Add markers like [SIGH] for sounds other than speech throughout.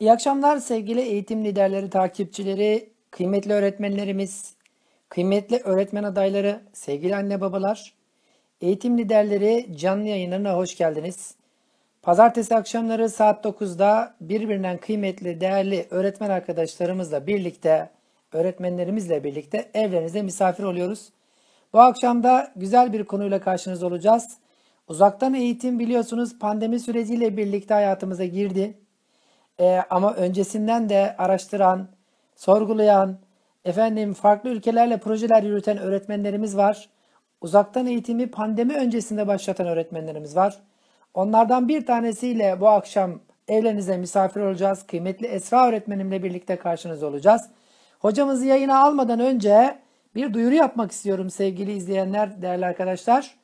İyi akşamlar sevgili eğitim liderleri, takipçileri, kıymetli öğretmenlerimiz, kıymetli öğretmen adayları, sevgili anne babalar, eğitim liderleri canlı yayınlarına hoş geldiniz. Pazartesi akşamları saat 9'da birbirinden kıymetli, değerli öğretmen arkadaşlarımızla birlikte, öğretmenlerimizle birlikte evlerinize misafir oluyoruz. Bu akşam da güzel bir konuyla karşınızda olacağız. Uzaktan eğitim biliyorsunuz pandemi süreciyle birlikte hayatımıza girdi. Ee, ama öncesinden de araştıran, sorgulayan, efendim farklı ülkelerle projeler yürüten öğretmenlerimiz var. Uzaktan eğitimi pandemi öncesinde başlatan öğretmenlerimiz var. Onlardan bir tanesiyle bu akşam evlerinize misafir olacağız. Kıymetli Esra öğretmenimle birlikte karşınızda olacağız. Hocamızı yayına almadan önce bir duyuru yapmak istiyorum sevgili izleyenler, değerli arkadaşlar.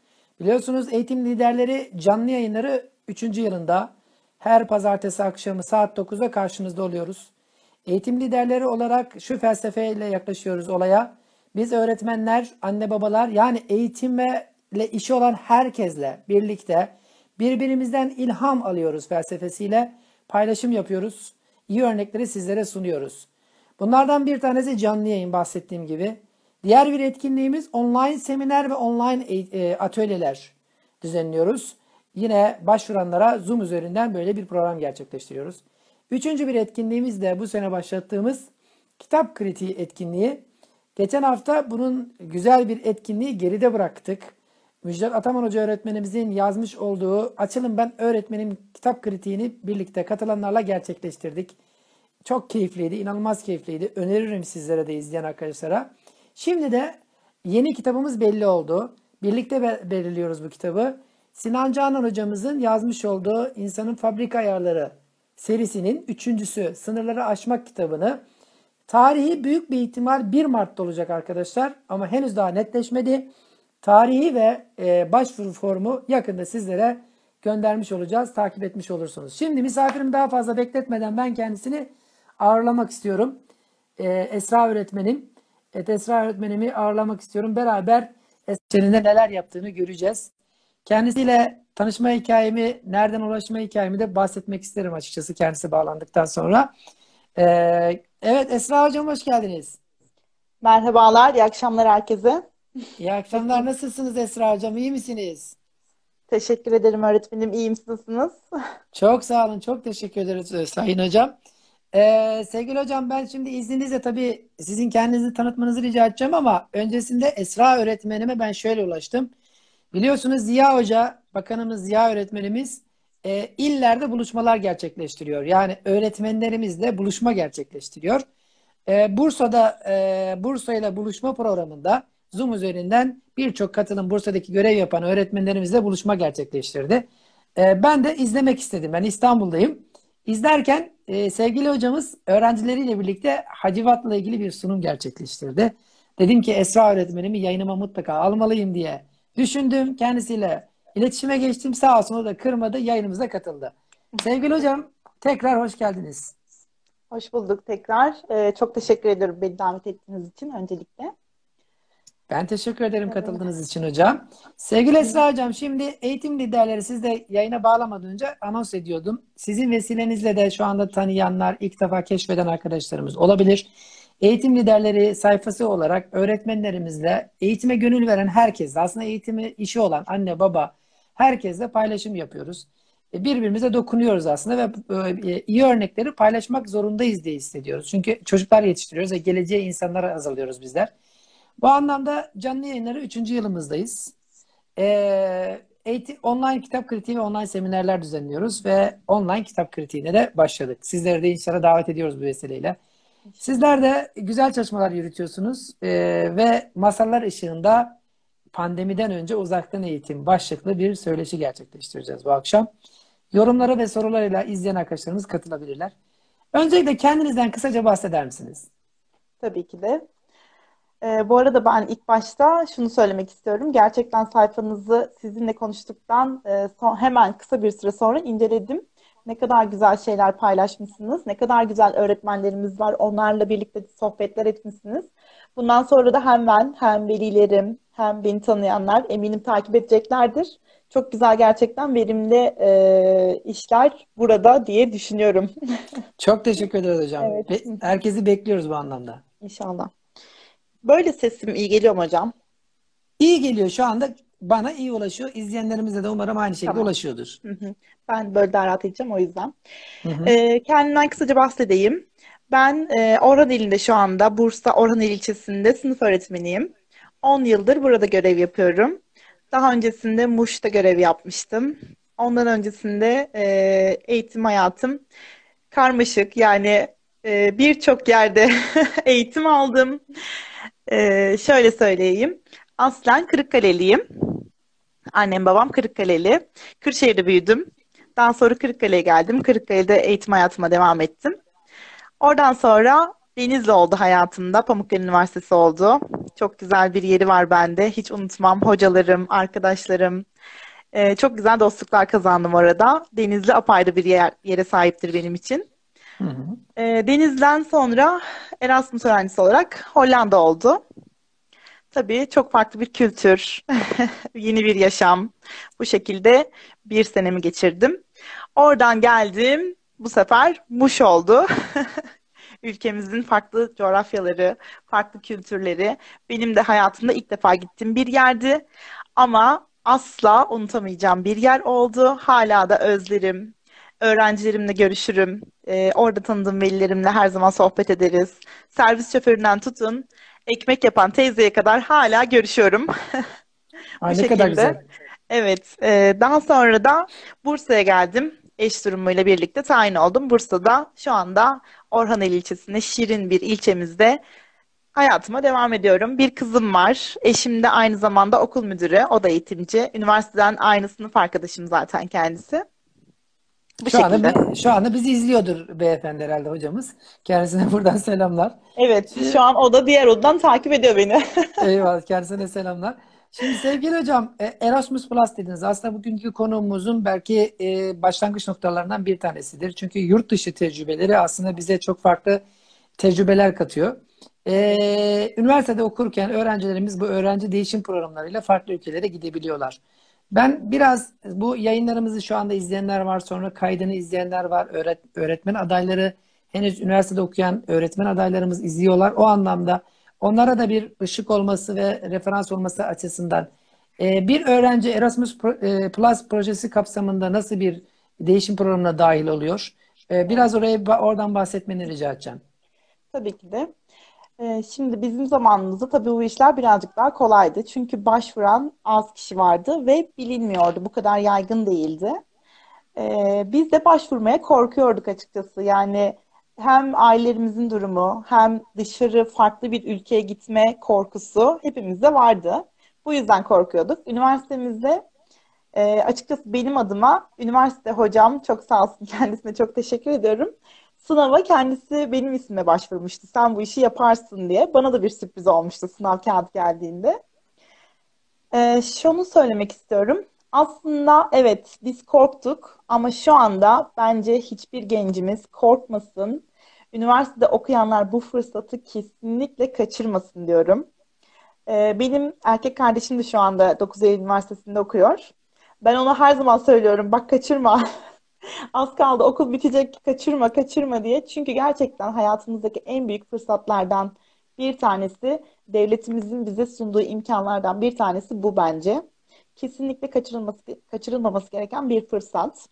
Biliyorsunuz eğitim liderleri canlı yayınları 3. yılında her pazartesi akşamı saat 9'da karşınızda oluyoruz. Eğitim liderleri olarak şu felsefeyle yaklaşıyoruz olaya. Biz öğretmenler, anne babalar yani eğitimle işi olan herkesle birlikte birbirimizden ilham alıyoruz felsefesiyle paylaşım yapıyoruz. İyi örnekleri sizlere sunuyoruz. Bunlardan bir tanesi canlı yayın bahsettiğim gibi. Diğer bir etkinliğimiz online seminer ve online e, atölyeler düzenliyoruz. Yine başvuranlara Zoom üzerinden böyle bir program gerçekleştiriyoruz. Üçüncü bir etkinliğimiz de bu sene başlattığımız kitap kritiği etkinliği. Geçen hafta bunun güzel bir etkinliği geride bıraktık. Müjdat Ataman Hoca öğretmenimizin yazmış olduğu Açılın Ben Öğretmenim kitap kritiğini birlikte katılanlarla gerçekleştirdik. Çok keyifliydi, inanılmaz keyifliydi. Öneririm sizlere de izleyen arkadaşlara. Şimdi de yeni kitabımız belli oldu. Birlikte belirliyoruz bu kitabı. Sinan Canan hocamızın yazmış olduğu İnsanın Fabrika Ayarları serisinin üçüncüsü Sınırları Aşmak kitabını tarihi büyük bir ihtimal 1 Mart'ta olacak arkadaşlar ama henüz daha netleşmedi. Tarihi ve e, başvuru formu yakında sizlere göndermiş olacağız. Takip etmiş olursunuz. Şimdi misafirimi daha fazla bekletmeden ben kendisini ağırlamak istiyorum. E, Esra öğretmenim. Evet, Esra öğretmenimi ağırlamak istiyorum. Beraber Esra'nın neler yaptığını göreceğiz. Kendisiyle tanışma hikayemi, nereden ulaşma hikayemi de bahsetmek isterim açıkçası kendisi bağlandıktan sonra. Ee, evet Esra Hocam hoş geldiniz. Merhabalar, iyi akşamlar herkese. İyi akşamlar. Nasılsınız Esra Hocam? İyi misiniz? Teşekkür ederim öğretmenim. İyiyim. Nasılsınız? Çok sağ olun. Çok teşekkür ederiz e, Sayın Hocam. Ee, sevgili hocam ben şimdi izninizle tabii sizin kendinizi tanıtmanızı rica edeceğim ama öncesinde Esra öğretmenime ben şöyle ulaştım. Biliyorsunuz Ziya Hoca, bakanımız Ziya öğretmenimiz e, illerde buluşmalar gerçekleştiriyor. Yani öğretmenlerimizle buluşma gerçekleştiriyor. E, Bursa'da e, Bursa ile buluşma programında Zoom üzerinden birçok katılım Bursa'daki görev yapan öğretmenlerimizle buluşma gerçekleştirdi. E, ben de izlemek istedim. Ben İstanbul'dayım. İzlerken e, sevgili hocamız öğrencileriyle birlikte Hacivat'la ilgili bir sunum gerçekleştirdi. Dedim ki Esra öğretmenimi yayınıma mutlaka almalıyım diye düşündüm. Kendisiyle iletişime geçtim. Sağ olsun o da kırmadı. Yayınımıza katıldı. Sevgili hocam tekrar hoş geldiniz. Hoş bulduk tekrar. Ee, çok teşekkür ederim beni davet ettiğiniz için öncelikle. Ben teşekkür ederim katıldığınız için hocam. Sevgili Esra hocam şimdi eğitim liderleri siz de yayına bağlamadan önce anons ediyordum. Sizin vesilenizle de şu anda tanıyanlar, ilk defa keşfeden arkadaşlarımız olabilir. Eğitim liderleri sayfası olarak öğretmenlerimizle eğitime gönül veren herkesle aslında eğitimi işi olan anne baba herkesle paylaşım yapıyoruz. E, birbirimize dokunuyoruz aslında ve e, iyi örnekleri paylaşmak zorundayız diye hissediyoruz. Çünkü çocuklar yetiştiriyoruz ve geleceğe insanlara hazırlıyoruz bizler. Bu anlamda canlı yayınları 3. yılımızdayız. Eğitim, online kitap kritiği ve online seminerler düzenliyoruz ve online kitap kritiğine de başladık. Sizleri de inşallah davet ediyoruz bu vesileyle. Sizler de güzel çalışmalar yürütüyorsunuz ee, ve masallar ışığında pandemiden önce uzaktan eğitim başlıklı bir söyleşi gerçekleştireceğiz bu akşam. Yorumları ve sorularıyla izleyen arkadaşlarımız katılabilirler. Öncelikle kendinizden kısaca bahseder misiniz? Tabii ki de. Ee, bu arada ben ilk başta şunu söylemek istiyorum. Gerçekten sayfanızı sizinle konuştuktan e, son, hemen kısa bir süre sonra inceledim. Ne kadar güzel şeyler paylaşmışsınız. Ne kadar güzel öğretmenlerimiz var. Onlarla birlikte sohbetler etmişsiniz. Bundan sonra da hem ben hem velilerim hem beni tanıyanlar eminim takip edeceklerdir. Çok güzel gerçekten verimli e, işler burada diye düşünüyorum. [LAUGHS] Çok teşekkür ederiz hocam. Evet. Ve herkesi bekliyoruz bu anlamda. İnşallah. Böyle sesim iyi geliyor mu hocam? İyi geliyor şu anda bana iyi ulaşıyor. İzleyenlerimize de umarım aynı şekilde Tamam. ulaşıyordur. Hı hı. Ben böyle daha rahat edeceğim o yüzden. Hı hı. Ee, kendimden kısaca bahsedeyim. Ben e, Orhan ilinde şu anda Bursa Orhan İl ilçesinde sınıf öğretmeniyim. 10 yıldır burada görev yapıyorum. Daha öncesinde Muş'ta görev yapmıştım. Ondan öncesinde e, eğitim hayatım karmaşık yani e, birçok yerde [LAUGHS] eğitim aldım. E, şöyle söyleyeyim. Aslen Kırıkkaleliyim. Annem babam Kırıkkaleli. Kırşehir'de büyüdüm. Daha sonra Kırıkkale'ye geldim. Kırıkkale'de eğitim hayatıma devam ettim. Oradan sonra Denizli oldu hayatımda. Pamukkale Üniversitesi oldu. Çok güzel bir yeri var bende. Hiç unutmam. Hocalarım, arkadaşlarım. Ee, çok güzel dostluklar kazandım orada. Denizli apayrı bir yer, yere sahiptir benim için. Hı hı. Ee, Deniz'den sonra Erasmus öğrencisi olarak Hollanda oldu. Tabii çok farklı bir kültür, [LAUGHS] yeni bir yaşam. Bu şekilde bir senemi geçirdim. Oradan geldim. Bu sefer Muş oldu. [LAUGHS] Ülkemizin farklı coğrafyaları, farklı kültürleri benim de hayatımda ilk defa gittiğim bir yerdi. Ama asla unutamayacağım bir yer oldu. Hala da özlerim. Öğrencilerimle görüşürüm. Ee, orada tanıdığım velilerimle her zaman sohbet ederiz. Servis şoföründen tutun, ekmek yapan teyzeye kadar hala görüşüyorum. [LAUGHS] Bu Ay ne kadar şekilde. güzel. Evet, e, daha sonra da Bursa'ya geldim. Eş durumuyla birlikte tayin oldum. Bursa'da şu anda Orhaneli ilçesinde şirin bir ilçemizde hayatıma devam ediyorum. Bir kızım var. Eşim de aynı zamanda okul müdürü. O da eğitimci. Üniversiteden aynı sınıf arkadaşım zaten kendisi. Bu Şu anda şekilde. şu anda bizi izliyordur beyefendi herhalde hocamız. Kendisine [LAUGHS] buradan selamlar. Evet, şu an o da diğer odadan takip ediyor beni. [LAUGHS] Eyvallah kendisine selamlar. Şimdi sevgili hocam e, Erasmus Plus dediniz. Aslında bugünkü konuğumuzun belki e, başlangıç noktalarından bir tanesidir. Çünkü yurt dışı tecrübeleri aslında bize çok farklı tecrübeler katıyor. E, üniversitede okurken öğrencilerimiz bu öğrenci değişim programlarıyla farklı ülkelere gidebiliyorlar. Ben biraz bu yayınlarımızı şu anda izleyenler var, sonra kaydını izleyenler var, öğret, öğretmen adayları, henüz üniversitede okuyan öğretmen adaylarımız izliyorlar. O anlamda onlara da bir ışık olması ve referans olması açısından e, bir öğrenci Erasmus e, Plus projesi kapsamında nasıl bir değişim programına dahil oluyor? E, biraz oraya oradan bahsetmeni rica edeceğim. Tabii ki de. Ee, şimdi bizim zamanımızda tabii bu işler birazcık daha kolaydı. Çünkü başvuran az kişi vardı ve bilinmiyordu. Bu kadar yaygın değildi. Ee, biz de başvurmaya korkuyorduk açıkçası. Yani hem ailelerimizin durumu hem dışarı farklı bir ülkeye gitme korkusu hepimizde vardı. Bu yüzden korkuyorduk. Üniversitemizde e, açıkçası benim adıma üniversite hocam çok sağ olsun [LAUGHS] kendisine çok teşekkür ediyorum. Sınava kendisi benim ismime başvurmuştu. Sen bu işi yaparsın diye. Bana da bir sürpriz olmuştu sınav kağıt geldiğinde. Ee, şunu söylemek istiyorum. Aslında evet biz korktuk ama şu anda bence hiçbir gencimiz korkmasın. Üniversitede okuyanlar bu fırsatı kesinlikle kaçırmasın diyorum. Ee, benim erkek kardeşim de şu anda 9 Eylül Üniversitesi'nde okuyor. Ben ona her zaman söylüyorum bak kaçırma. [LAUGHS] Az kaldı okul bitecek kaçırma kaçırma diye. Çünkü gerçekten hayatımızdaki en büyük fırsatlardan bir tanesi devletimizin bize sunduğu imkanlardan bir tanesi bu bence. Kesinlikle kaçırılması, kaçırılmaması gereken bir fırsat.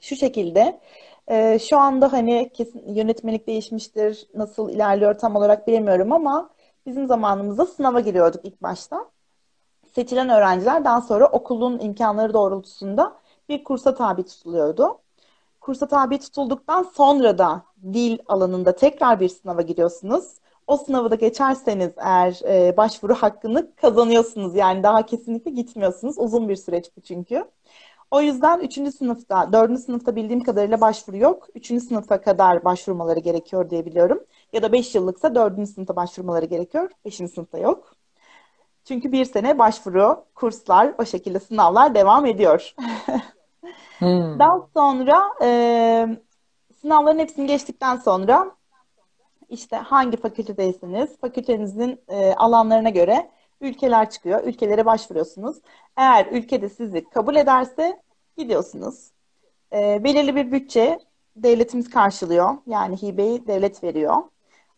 Şu şekilde e, şu anda hani kesin yönetmelik değişmiştir. Nasıl ilerliyor tam olarak bilemiyorum ama bizim zamanımızda sınava giriyorduk ilk başta. Seçilen öğrenciler daha sonra okulun imkanları doğrultusunda bir kursa tabi tutuluyordu. Kursa tabi tutulduktan sonra da dil alanında tekrar bir sınava giriyorsunuz. O sınavı da geçerseniz eğer e, başvuru hakkını kazanıyorsunuz. Yani daha kesinlikle gitmiyorsunuz. Uzun bir süreç bu çünkü. O yüzden 3. sınıfta, 4. sınıfta bildiğim kadarıyla başvuru yok. 3. sınıfa kadar başvurmaları gerekiyor diye biliyorum. Ya da 5 yıllıksa 4. sınıfta başvurmaları gerekiyor. 5. sınıfta yok. Çünkü bir sene başvuru, kurslar, o şekilde sınavlar devam ediyor. [LAUGHS] Hmm. Daha sonra e, sınavların hepsini geçtikten sonra işte hangi fakültedeyseniz fakültenizin e, alanlarına göre ülkeler çıkıyor. Ülkelere başvuruyorsunuz. Eğer ülkede sizi kabul ederse gidiyorsunuz. E, belirli bir bütçe devletimiz karşılıyor. Yani hibeyi devlet veriyor.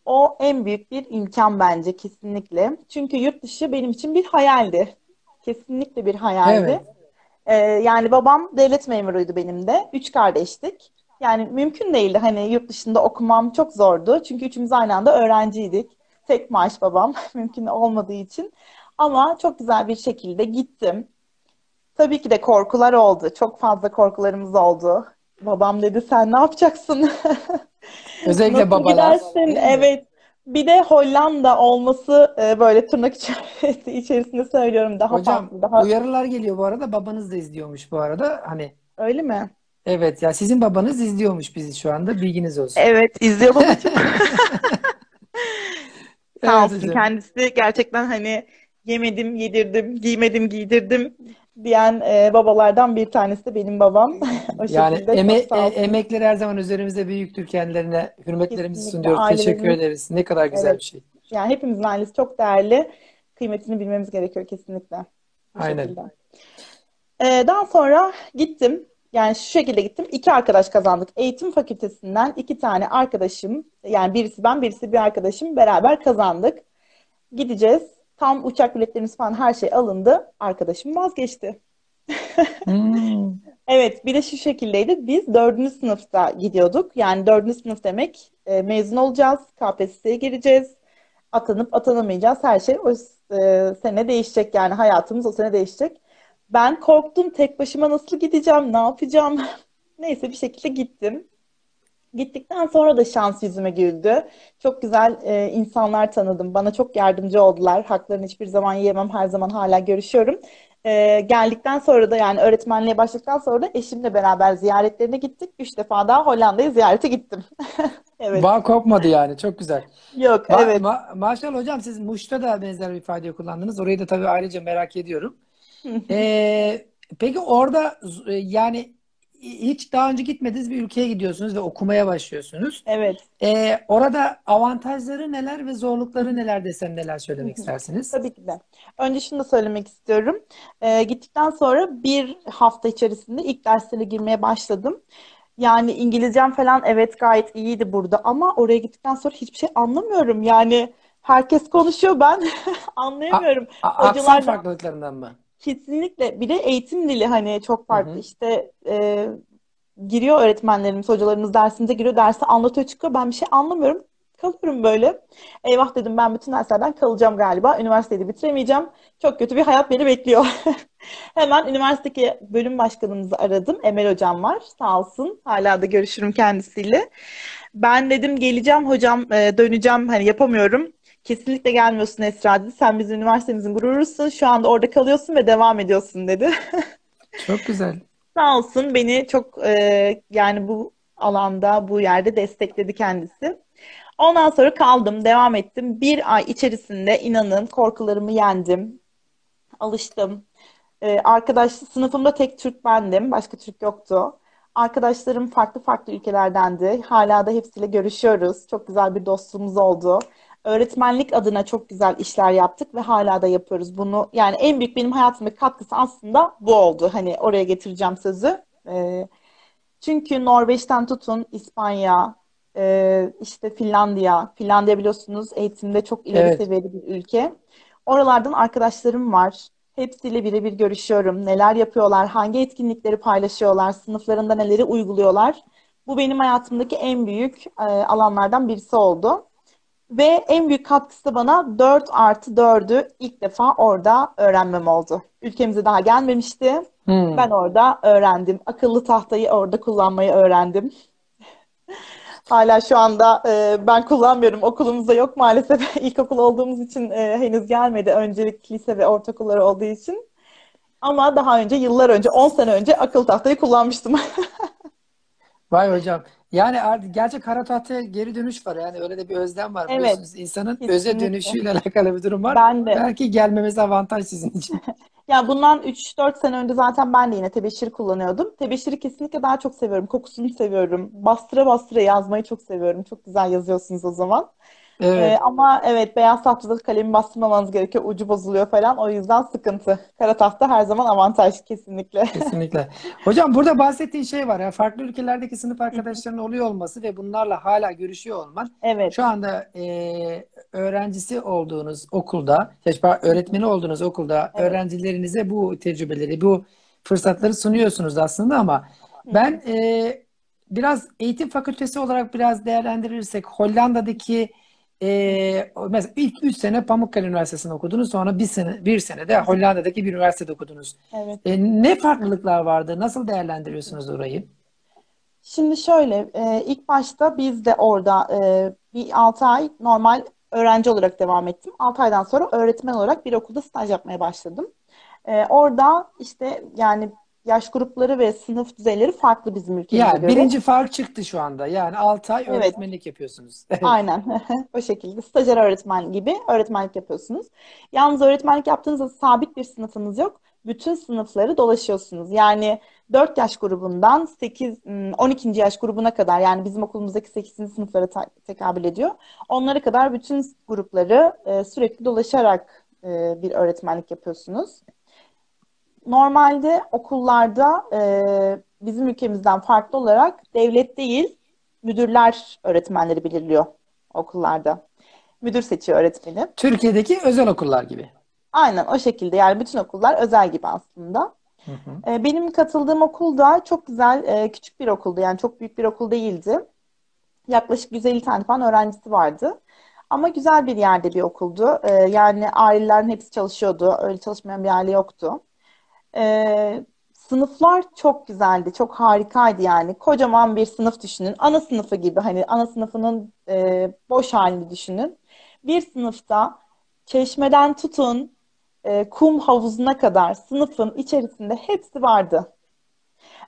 O en büyük bir imkan bence kesinlikle. Çünkü yurt dışı benim için bir hayaldi. Kesinlikle bir hayaldi. Evet. Ee, yani babam devlet memuruydu benim de. Üç kardeştik. Yani mümkün değildi hani yurt dışında okumam çok zordu. Çünkü üçümüz aynı anda öğrenciydik. Tek maaş babam [LAUGHS] mümkün olmadığı için. Ama çok güzel bir şekilde gittim. Tabii ki de korkular oldu. Çok fazla korkularımız oldu. Babam dedi sen ne yapacaksın? [LAUGHS] Özellikle Nasıl babalar. gidersin? Evet. Bir de Hollanda olması e, böyle tırnak içerisinde [LAUGHS] içerisinde söylüyorum daha Hocam farklı, daha uyarılar geliyor bu arada. Babanız da izliyormuş bu arada. Hani öyle mi? evet ya sizin babanız izliyormuş bizi şu anda. Bilginiz olsun. Evet, izliyor babacığım. [LAUGHS] Sağ Evet olsun hocam. kendisi gerçekten hani yemedim, yedirdim, giymedim, giydirdim diyen e, babalardan bir tanesi de benim babam. [LAUGHS] O Yani eme e, emekleri her zaman üzerimizde büyüktür. Kendilerine hürmetlerimizi Kesinlikle sunuyoruz. Teşekkür ederiz. Ne kadar güzel evet bir şey. yani hepimizin ailesi çok değerli. Kıymetini bilmemiz gerekiyor kesinlikle bu Aynen. şekilde. Ee, daha sonra gittim. Yani şu şekilde gittim. İki arkadaş kazandık. Eğitim fakültesinden iki tane arkadaşım, yani birisi ben, birisi bir arkadaşım beraber kazandık. Gideceğiz. Tam uçak biletlerimiz falan her şey alındı. Arkadaşım vazgeçti. Hmm. [LAUGHS] Evet, bir de şu şekildeydi. Biz dördüncü sınıfta gidiyorduk. Yani dördüncü sınıf demek e, mezun olacağız, KPSS'ye gireceğiz, atanıp atanamayacağız. Her şey o e, sene değişecek yani hayatımız o sene değişecek. Ben korktum tek başıma nasıl gideceğim, ne yapacağım? [LAUGHS] Neyse bir şekilde gittim. Gittikten sonra da şans yüzüme güldü. Çok güzel e, insanlar tanıdım. Bana çok yardımcı oldular. Haklarını hiçbir zaman yiyemem. Her zaman hala görüşüyorum. E, geldikten sonra da yani öğretmenliğe başladıktan sonra da eşimle beraber ziyaretlerine gittik. Üç defa daha Hollanda'yı ziyarete gittim. [LAUGHS] Evet. Bağ kopmadı yani. Çok güzel. Yok, Ma evet. ma maşallah hocam siz Muş'ta da benzer bir ifadeyi kullandınız. Orayı da tabii ayrıca merak ediyorum. Ee, peki orada e, yani hiç daha önce gitmediğiniz bir ülkeye gidiyorsunuz ve okumaya başlıyorsunuz. Evet. Ee, orada avantajları neler ve zorlukları neler desem neler söylemek istersiniz? Tabii ki de. Önce şunu da söylemek istiyorum. Ee, gittikten sonra bir hafta içerisinde ilk derslere girmeye başladım. Yani İngilizcem falan evet gayet iyiydi burada ama oraya gittikten sonra hiçbir şey anlamıyorum. Yani herkes konuşuyor ben [LAUGHS] A anlayamıyorum. a- aksan Hocalar da farklılıklarından mı? Kesinlikle bir de eğitim dili hani çok Hı farklı. hı. İşte e, giriyor öğretmenlerimiz, hocalarımız dersimize giriyor, dersi anlatıyor çıkıyor. Ben bir şey anlamıyorum. Kalıyorum böyle. Eyvah dedim ben bütün derslerden kalacağım galiba. Üniversiteyi de bitiremeyeceğim. Çok kötü bir hayat beni bekliyor. [LAUGHS] Hemen üniversitedeki bölüm başkanımızı aradım. Emel hocam var. Sağ olsun. Hala da görüşürüm kendisiyle. Ben dedim geleceğim hocam e, döneceğim hani yapamıyorum. Kesinlikle gelmiyorsun Esra dedi. Sen bizim üniversitemizin gururusun. Şu anda orada kalıyorsun ve devam ediyorsun dedi. [LAUGHS] Çok güzel. Sağ olsun beni çok e, yani bu alanda bu yerde destekledi kendisi. Ondan sonra kaldım, devam ettim. Bir ay içerisinde inanın korkularımı yendim, alıştım. Ee, arkadaş sınıfımda tek Türk bendim, başka Türk yoktu. Arkadaşlarım farklı farklı ülkelerdendi. Hala da hepsiyle görüşüyoruz. Çok güzel bir dostluğumuz oldu. Öğretmenlik adına çok güzel işler yaptık ve hala da yapıyoruz bunu. Yani en büyük benim hayatımda katkısı aslında bu oldu. Hani oraya getireceğim sözü. Ee, çünkü Norveç'ten tutun İspanya, e, işte Finlandiya. Finlandiya biliyorsunuz eğitimde çok ileri Evet. seviyede bir ülke. Oralardan arkadaşlarım var. Hepsiyle birebir görüşüyorum. Neler yapıyorlar, hangi etkinlikleri paylaşıyorlar, sınıflarında neleri uyguluyorlar. Bu benim hayatımdaki en büyük e, alanlardan birisi oldu. Ve en büyük katkısı da bana 4 artı 4'ü ilk defa orada öğrenmem oldu. Ülkemize daha gelmemişti. Hmm. Ben orada öğrendim. Akıllı tahtayı orada kullanmayı öğrendim. [LAUGHS] Hala şu anda e, ben kullanmıyorum. Okulumuzda yok maalesef. [LAUGHS] İlkokul olduğumuz için e, henüz gelmedi. Öncelik lise ve ortaokulları olduğu için. Ama daha önce, yıllar önce, 10 sene önce akıllı tahtayı kullanmıştım. [LAUGHS] Vay hocam. Yani artık gerçek kara tahtaya geri dönüş var. Yani öyle de bir özlem var Evet, biliyorsunuz. İnsanın öze kesinlikle. dönüşüyle alakalı bir durum var. Ben de. Belki gelmemesi avantaj sizin için. [LAUGHS] Ya bundan 3-4 sene önce zaten ben de yine tebeşir kullanıyordum. Tebeşiri kesinlikle daha çok seviyorum. Kokusunu seviyorum. Bastıra bastıra yazmayı çok seviyorum. Çok güzel yazıyorsunuz o zaman. Evet. Ee, ama evet beyaz tahtada kalemi bastırmamanız gerekiyor. Ucu bozuluyor falan. O yüzden sıkıntı. Kara tahta her zaman avantaj kesinlikle. [LAUGHS] Kesinlikle. Hocam burada bahsettiğin şey var ya farklı ülkelerdeki sınıf arkadaşların oluyor olması ve bunlarla hala görüşüyor olman. Evet. Şu anda e, öğrencisi olduğunuz okulda, öğretmeni olduğunuz okulda evet. öğrencilerinize bu tecrübeleri, bu fırsatları sunuyorsunuz aslında ama ben e, biraz eğitim fakültesi olarak biraz değerlendirirsek Hollanda'daki e, mesela ilk 3 sene Pamukkale Üniversitesi'nde okudunuz. Sonra bir sene bir sene de Hollanda'daki bir üniversitede okudunuz. Evet. E, ne farklılıklar vardı? Nasıl değerlendiriyorsunuz orayı? Şimdi şöyle, e, ilk başta biz de orada e, bir 6 ay normal öğrenci olarak devam ettim. 6 aydan sonra öğretmen olarak bir okulda staj yapmaya başladım. E, orada işte yani yaş grupları ve sınıf düzeyleri farklı bizim ülkemize yani, göre. Birinci fark çıktı şu anda. Yani 6 ay evet. öğretmenlik yapıyorsunuz. [LAUGHS] Aynen. [LAUGHS] o şekilde. Stajyer öğretmen gibi öğretmenlik yapıyorsunuz. Yalnız öğretmenlik yaptığınızda sabit bir sınıfınız yok. Bütün sınıfları dolaşıyorsunuz. Yani 4 yaş grubundan 8 12. Hmm, yaş grubuna kadar yani bizim okulumuzdaki 8. sınıflara tekabül ediyor. Onlara kadar bütün grupları e, sürekli dolaşarak e, bir öğretmenlik yapıyorsunuz. Normalde okullarda e, bizim ülkemizden farklı olarak devlet değil müdürler öğretmenleri belirliyor okullarda. Müdür seçiyor öğretmeni. Türkiye'deki özel okullar gibi. Aynen o şekilde yani bütün okullar özel gibi aslında. Hı hı. E, benim katıldığım okul da çok güzel, e, küçük bir okuldu yani çok büyük bir okul değildi. Yaklaşık 150 tane falan öğrencisi vardı. Ama güzel bir yerde bir okuldu. E, yani ailelerin hepsi çalışıyordu. Öyle çalışmayan bir aile yoktu. E, sınıflar çok güzeldi, çok harikaydı yani. Kocaman bir sınıf düşünün. Ana sınıfı gibi hani ana sınıfının e, boş halini düşünün. Bir sınıfta çeşmeden tutun e, kum havuzuna kadar sınıfın içerisinde hepsi vardı.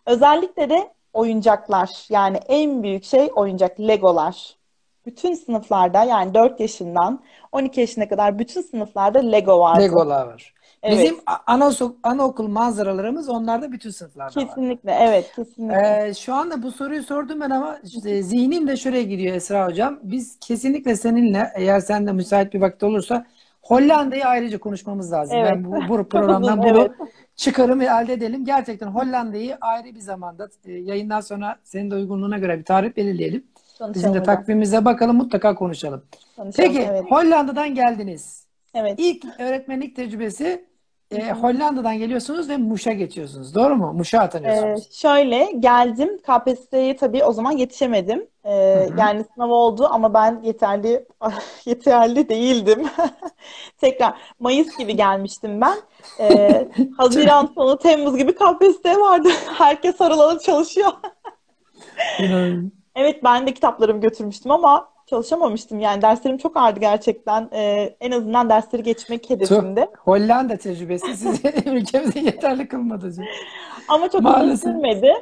Özellikle de oyuncaklar yani en büyük şey oyuncak Legolar. Bütün sınıflarda yani 4 yaşından 12 yaşına kadar bütün sınıflarda Lego vardı. Legolar var. Evet. Bizim anaokul, anaokul manzaralarımız onlarda bütün sınıflarda var. Kesinlikle, evet, kesinlikle. Ee, şu anda bu soruyu sordum ben ama işte, zihnim de şuraya gidiyor Esra Hocam. Biz kesinlikle seninle eğer sen de müsait bir vakit olursa Hollanda'yı ayrıca konuşmamız lazım. Evet. Ben bu, bu programdan [LAUGHS] bunu evet. çıkarım elde edelim. Gerçekten Hollanda'yı ayrı bir zamanda e, yayından sonra senin de uygunluğuna göre bir tarih belirleyelim. Konuşalım Bizim de takvimimize bakalım mutlaka konuşalım. konuşalım Peki evet. Hollanda'dan geldiniz. Evet. İlk öğretmenlik tecrübesi e, Hollanda'dan geliyorsunuz ve Muş'a geçiyorsunuz. Doğru mu? Muş'a atanıyorsunuz. Ee, şöyle geldim. KPSS'ye tabii o zaman yetişemedim. Ee, yani sınav oldu ama ben yeterli [LAUGHS] yeterli değildim. [LAUGHS] Tekrar Mayıs gibi gelmiştim ben. Ee, [LAUGHS] Haziran sonu Temmuz gibi KPSS vardı. Herkes sarılanıp çalışıyor. Evet ben de kitaplarımı götürmüştüm ama çalışamamıştım. Yani derslerim çok ağırdı gerçekten. Ee, en azından dersleri geçmek hedefinde. Hollanda tecrübesi sizi [LAUGHS] ülkemize yeterli kılmadı. Ama çok Maalesef. uzun sürmedi.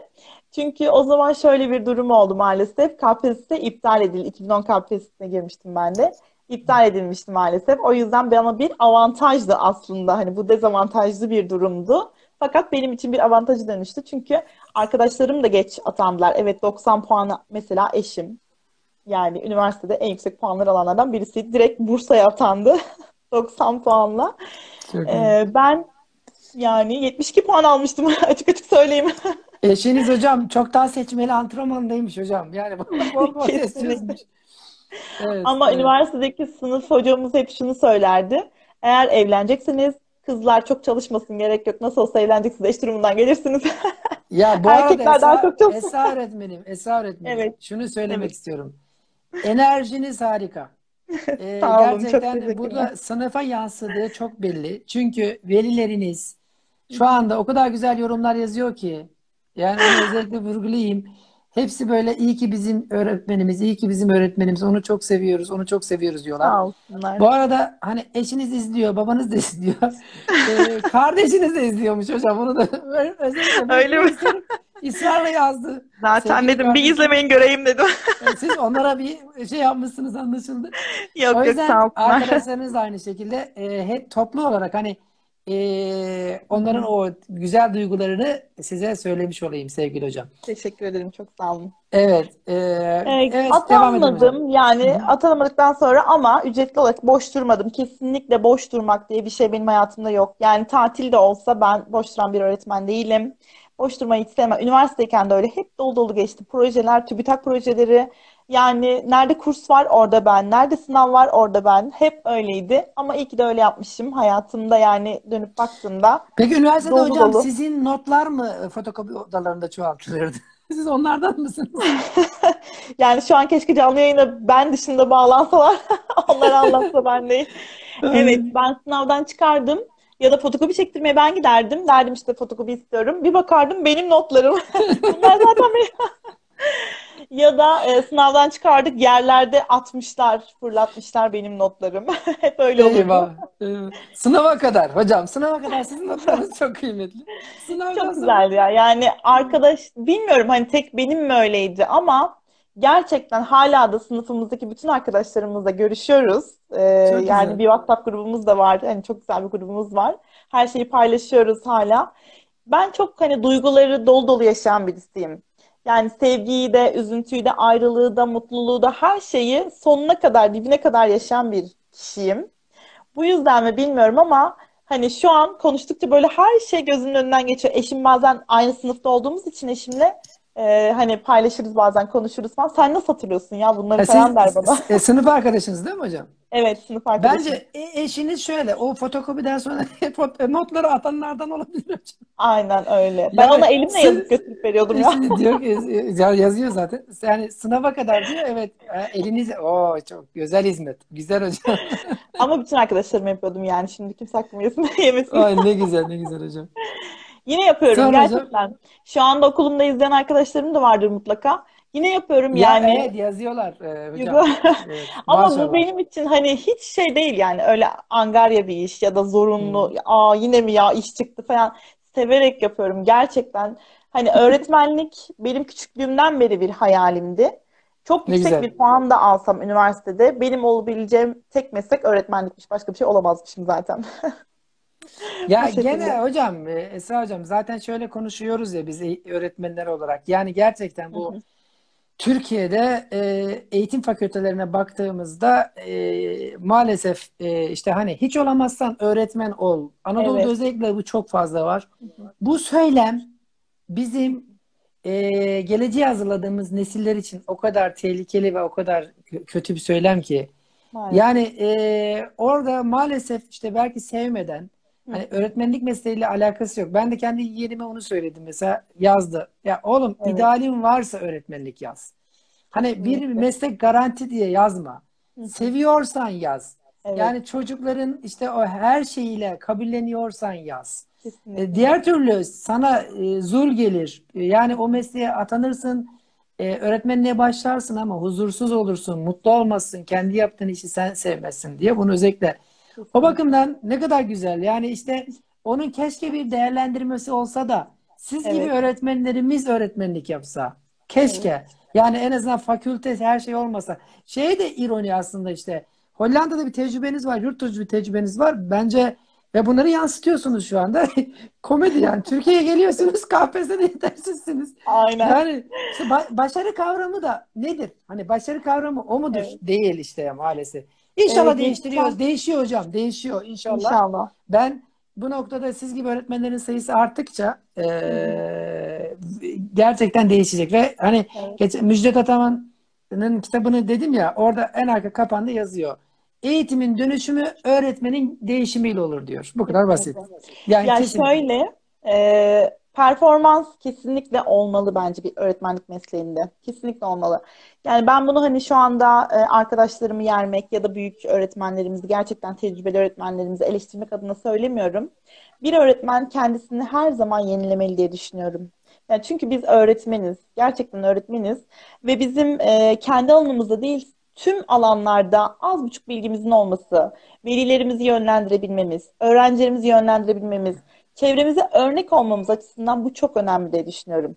Çünkü o zaman şöyle bir durum oldu maalesef. KPSS iptal edildi. 2010 KPSS'ine girmiştim ben de. İptal edilmişti maalesef. O yüzden bana bir avantajdı aslında. Hani bu dezavantajlı bir durumdu. Fakat benim için bir avantajı dönüştü. Çünkü arkadaşlarım da geç atandılar. Evet 90 puanı mesela eşim, yani üniversitede en yüksek puanlar alanlardan birisi. Direkt Bursa'ya atandı. [LAUGHS] 90 puanla. Ee, ben yani 72 puan almıştım [LAUGHS] açık açık söyleyeyim. Eşiniz hocam çoktan seçmeli antrenmandaymış hocam. Yani bol bol [LAUGHS] Evet, Ama evet. üniversitedeki sınıf hocamız hep şunu söylerdi. Eğer evlenecekseniz kızlar çok çalışmasın gerek yok. Nasıl olsa evleneceksiniz eş durumundan gelirsiniz. [LAUGHS] Ya bu Erkekler arada daha çok çalışsın. Esra öğretmenim, Esra öğretmenim. Evet. Şunu söylemek evet. istiyorum. Enerjiniz harika. [LAUGHS] Ee, Sağ olun, gerçekten burada sınıfa yansıdığı çok belli. Çünkü velileriniz şu anda o kadar güzel yorumlar yazıyor ki yani özellikle vurgulayayım. Hepsi böyle iyi ki bizim öğretmenimiz, iyi ki bizim öğretmenimiz. Onu çok seviyoruz, onu çok seviyoruz diyorlar. Sağ olsunlar. Bu arada hani eşiniz izliyor, babanız da izliyor. [LAUGHS] ee, kardeşiniz de izliyormuş hocam. Onu da özellikle Öyle mi? ısrarla yazdı. Zaten Sevgili dedim bir izlemeyin göreyim dedim. Siz onlara bir şey yapmışsınız anlaşıldı. Yok o yüzden yok sağ olsunlar. arkadaşlarınız da aynı şekilde e, hep toplu olarak hani e, onların o güzel duygularını size söylemiş olayım sevgili hocam. Teşekkür ederim. Çok sağ olun. Evet. E, Evet, evet hocam. atanmadım yani atanamadıktan sonra ama ücretli olarak boş durmadım. Kesinlikle boş durmak diye bir şey benim hayatımda yok. Yani tatil de olsa ben boş duran bir öğretmen değilim. Boş durmayı hiç sevmem. Üniversiteyken de öyle hep dolu dolu geçti. Projeler, TÜBİTAK projeleri. Yani nerede kurs var orada ben, nerede sınav var orada ben. Hep öyleydi. Ama iyi ki de öyle yapmışım hayatımda yani dönüp baktığımda Peki üniversitede dolu hocam dolu. sizin notlar mı fotokopi odalarında çoğaltılırdı? [LAUGHS] Siz onlardan mısınız? [LAUGHS] Yani şu an keşke canlı yayına ben dışında bağlansalar. [LAUGHS] Onlar anlatsa ben değil. Evet ben sınavdan çıkardım. Ya da fotokopi çektirmeye ben giderdim. Derdim işte fotokopi istiyorum. Bir bakardım benim notlarım. Bunlar zaten benim. Ya da e, sınavdan çıkardık yerlerde atmışlar, fırlatmışlar benim notlarım. [LAUGHS] Hep öyle olurdu. Eyvah. eyvah. Sınava kadar hocam sınava kadar sizin [LAUGHS] notlarınız çok kıymetli. Sınavdan Çok sonra güzel ya. Yani arkadaş bilmiyorum hani tek benim mi öyleydi ama gerçekten hala da sınıfımızdaki bütün arkadaşlarımızla görüşüyoruz. Ee, çok yani güzel. bir WhatsApp grubumuz da var. Hani çok güzel bir grubumuz var. Her şeyi paylaşıyoruz hala. Ben çok hani duyguları dolu dolu yaşayan birisiyim. Yani sevgiyi de, üzüntüyü de, ayrılığı da, mutluluğu da her şeyi sonuna kadar, dibine kadar yaşayan bir kişiyim. Bu yüzden mi bilmiyorum ama hani şu an konuştukça böyle her şey gözümün önünden geçiyor. Eşim bazen aynı sınıfta olduğumuz için eşimle e, hani paylaşırız bazen konuşuruz falan. Sen nasıl hatırlıyorsun ya bunları Ha, falan der siz, bana. e, sınıf arkadaşınız değil mi hocam? [LAUGHS] Evet sınıf arkadaşım. Bence e- eşiniz şöyle o fotokopiden sonra [LAUGHS] foto- notları atanlardan olabilir hocam. Aynen öyle. Ben Yani ona elimle siz- yazıp götürüp veriyordum ya. Eşiniz [LAUGHS] diyor ki ya- yazıyor zaten. Yani sınava kadar diyor evet e, elinize o çok güzel hizmet. Güzel hocam. Ama bütün arkadaşlarıma yapıyordum yani. Şimdi kimse aklımı yemesin. Ay ne güzel ne güzel hocam. Yine yapıyorum hocam? gerçekten. Şu anda okulumda izleyen arkadaşlarım da vardır mutlaka. Yine yapıyorum Ya yani. evet yazıyorlar e, hocam. Evet, [LAUGHS] Ama maşallah. bu benim için hani hiç şey değil yani öyle angarya bir iş ya da zorunlu. Hmm. Aa yine mi ya iş çıktı falan. Severek yapıyorum gerçekten. Hani [LAUGHS] öğretmenlik benim küçüklüğümden beri bir hayalimdi. Çok Ne yüksek güzel. bir puan da alsam üniversitede benim olabileceğim tek meslek öğretmenlikmiş. Başka bir şey olamazmışım zaten. [LAUGHS] Ya gene hocam e, Esra hocam zaten şöyle konuşuyoruz ya biz e- öğretmenler olarak. Yani gerçekten bu Türkiye'de e, eğitim fakültelerine baktığımızda e, maalesef e, işte hani hiç olamazsan öğretmen ol. Anadolu'da Evet. özellikle bu çok fazla var. Bu söylem bizim e, geleceğe hazırladığımız nesiller için o kadar tehlikeli ve o kadar kö- kötü bir söylem ki. Maalesef. Yani e, orada maalesef işte belki sevmeden hani öğretmenlik mesleğiyle alakası yok. Ben de kendi yeğenime onu söyledim mesela yazdı. Ya oğlum Evet. idealin varsa öğretmenlik yaz. Hani bir Kesinlikle. meslek garanti diye yazma. Seviyorsan yaz. Evet, Yani çocukların işte o her şeyiyle kabulleniyorsan yaz. kesinlikle. E, Diğer türlü sana e, zul gelir. E, Yani o mesleğe atanırsın, öğretmenliğe başlarsın ama huzursuz olursun, mutlu olmazsın, kendi yaptığın işi sen sevmezsin diye bunu özellikle. O bakımdan ne kadar güzel. Yani işte onun keşke bir değerlendirmesi olsa da siz gibi Evet. öğretmenlerimiz öğretmenlik yapsa. Keşke. Yani en azından fakülte her şey olmasa. Şey de ironi aslında işte. Hollanda'da bir tecrübeniz var, yurt dışı bir tecrübeniz var. Bence ve bunları yansıtıyorsunuz şu anda. [LAUGHS] Komedi yani. Türkiye'ye geliyorsunuz, KPSS'de yetersizsiniz. Aynen. Yani işte ba- başarı kavramı da nedir? Hani başarı kavramı o mudur? Evet. Değil işte ya maalesef. İnşallah Evet, değiştiriyoruz. inşallah. Değişiyor hocam. Değişiyor inşallah. İnşallah. Ben bu noktada siz gibi öğretmenlerin sayısı arttıkça eee, gerçekten değişecek ve hani Evet. geç, Müjdat Ataman'ın kitabını dedim ya orada en arka kapağında yazıyor. Eğitimin dönüşümü öğretmenin değişimiyle olur diyor. Bu kadar basit. Yani Ya kesinlikle. şöyle, e, performans kesinlikle olmalı bence bir öğretmenlik mesleğinde. Kesinlikle olmalı. Yani ben bunu hani şu anda e, arkadaşlarımı yermek ya da büyük öğretmenlerimizi, gerçekten tecrübeli öğretmenlerimizi eleştirmek adına söylemiyorum. Bir öğretmen kendisini her zaman yenilemeli diye düşünüyorum. Yani çünkü biz öğretmeniz, gerçekten öğretmeniz ve bizim e, kendi alanımızda değil, tüm alanlarda az buçuk bilgimizin olması, velilerimizi yönlendirebilmemiz, öğrencilerimizi yönlendirebilmemiz, çevremize örnek olmamız açısından bu çok önemli diye düşünüyorum.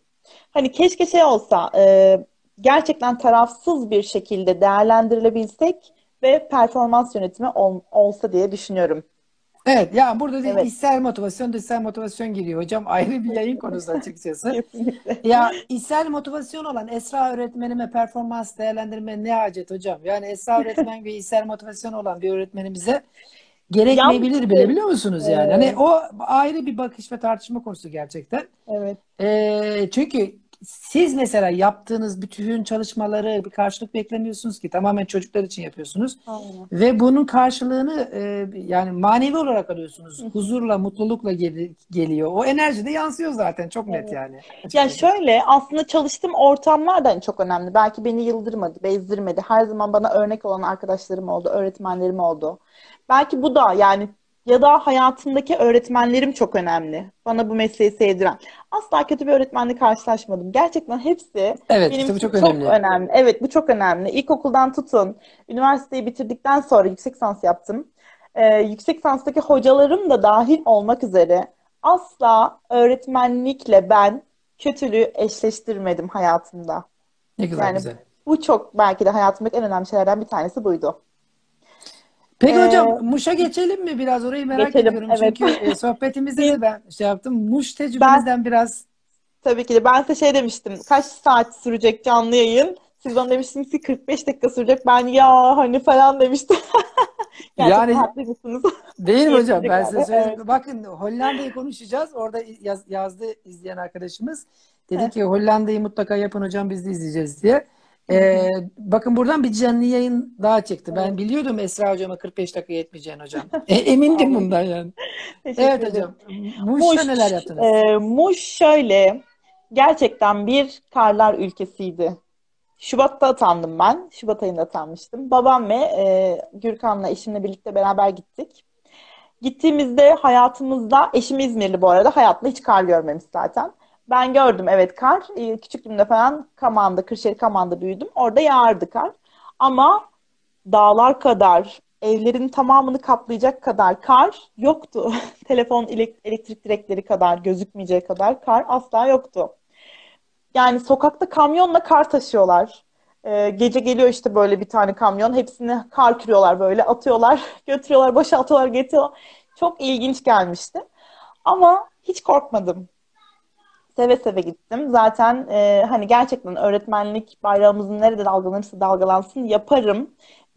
Hani keşke şey olsa, e, gerçekten tarafsız bir şekilde değerlendirilebilsek ve performans yönetimi ol- olsa diye düşünüyorum. Evet ya burada değil Evet, içsel motivasyon dışsal motivasyon giriyor hocam [LAUGHS] ayrı bir yayın konusu açıkçası. Ya içsel motivasyon olan Esra öğretmenime performans değerlendirme ne hacet hocam? Yani Esra [LAUGHS] öğretmen gibi içsel motivasyon olan bir öğretmenimize gerekmeyebilir bile biliyor musunuz yani? Hani o ayrı bir bakış ve tartışma konusu gerçekten. evet, Ee, çünkü siz mesela yaptığınız bütün çalışmaları bir karşılık beklemiyorsunuz ki tamamen çocuklar için yapıyorsunuz aynen. ve bunun karşılığını e, yani manevi olarak alıyorsunuz. Huzurla, mutlulukla gel- geliyor. O enerji de yansıyor zaten çok net Evet. yani Ya açıkçası. şöyle aslında çalıştığım ortamlar da hani çok önemli. Belki beni yıldırmadı, bezdirmedi. Her zaman bana örnek olan arkadaşlarım oldu, öğretmenlerim oldu. Belki bu da yani ya da hayatımdaki öğretmenlerim çok önemli. Bana bu mesleği sevdiren. Asla kötü bir öğretmenle karşılaşmadım. Gerçekten hepsi Evet, benim işte bu çok çok önemli. önemli. Evet, bu çok önemli. İlkokuldan tutun, üniversiteyi bitirdikten sonra yüksek lisans yaptım. Ee, yüksek lisanstaki hocalarım da dahil olmak üzere asla öğretmenlikle ben kötülüğü eşleştirmedim hayatımda. Ne güzel Yani güzel. bu çok belki de hayatımdaki en önemli şeylerden bir tanesi buydu. Peki Ee, hocam Muş'a geçelim mi? Biraz orayı merak geçelim, ediyorum. evet. Çünkü e, sohbetimizde de ben şey yaptım. Muş ben tecrübenizden biraz tabii ki de ben size şey demiştim. Kaç saat sürecek canlı yayın? Siz bana demiştiniz ki 45 dakika sürecek. Ben ya hani falan demiştim. [LAUGHS] Yani haklıymışsınız. değil mi hocam? Ben size söyleyeyim. Evet. Bakın Hollanda'yı konuşacağız. Orada yaz- yazdı izleyen arkadaşımız. Dedi ki Hollanda'yı mutlaka yapın hocam biz de izleyeceğiz diye. Ee, bakın buradan bir canlı yayın daha çıktı. Ben Evet. biliyordum Esra hocama 45 dakika yetmeyeceğini hocam. [LAUGHS] E, emindim bundan yani. teşekkür Evet ederim. hocam. Muş'ta Muş, neler yaptınız? e, Muş şöyle gerçekten bir karlar ülkesiydi. Şubat'ta atandım ben. Şubat ayında atanmıştım. Babam ve e, Gürkan'la eşimle birlikte beraber gittik. Gittiğimizde hayatımızda, eşim İzmirli bu arada, hayatında hiç kar görmemiş zaten. Ben gördüm evet kar. E, küçüklüğümde falan Kaman'da, Kırşehir Kaman'da büyüdüm. Orada yağardı kar. Ama dağlar kadar, evlerin tamamını kaplayacak kadar kar yoktu. [LAUGHS] Telefon, elek- elektrik direkleri kadar, gözükmeyecek kadar kar asla yoktu. Yani sokakta kamyonla kar taşıyorlar. Ee, gece geliyor işte böyle bir tane kamyon. Hepsini kar kürüyorlar böyle. Atıyorlar, [LAUGHS] götürüyorlar, boşaltıyorlar, getiriyorlar. Çok ilginç gelmişti. Ama hiç korkmadım. Seve seve gittim. Zaten e, hani gerçekten öğretmenlik bayrağımızın nerede dalgalanırsa dalgalansın yaparım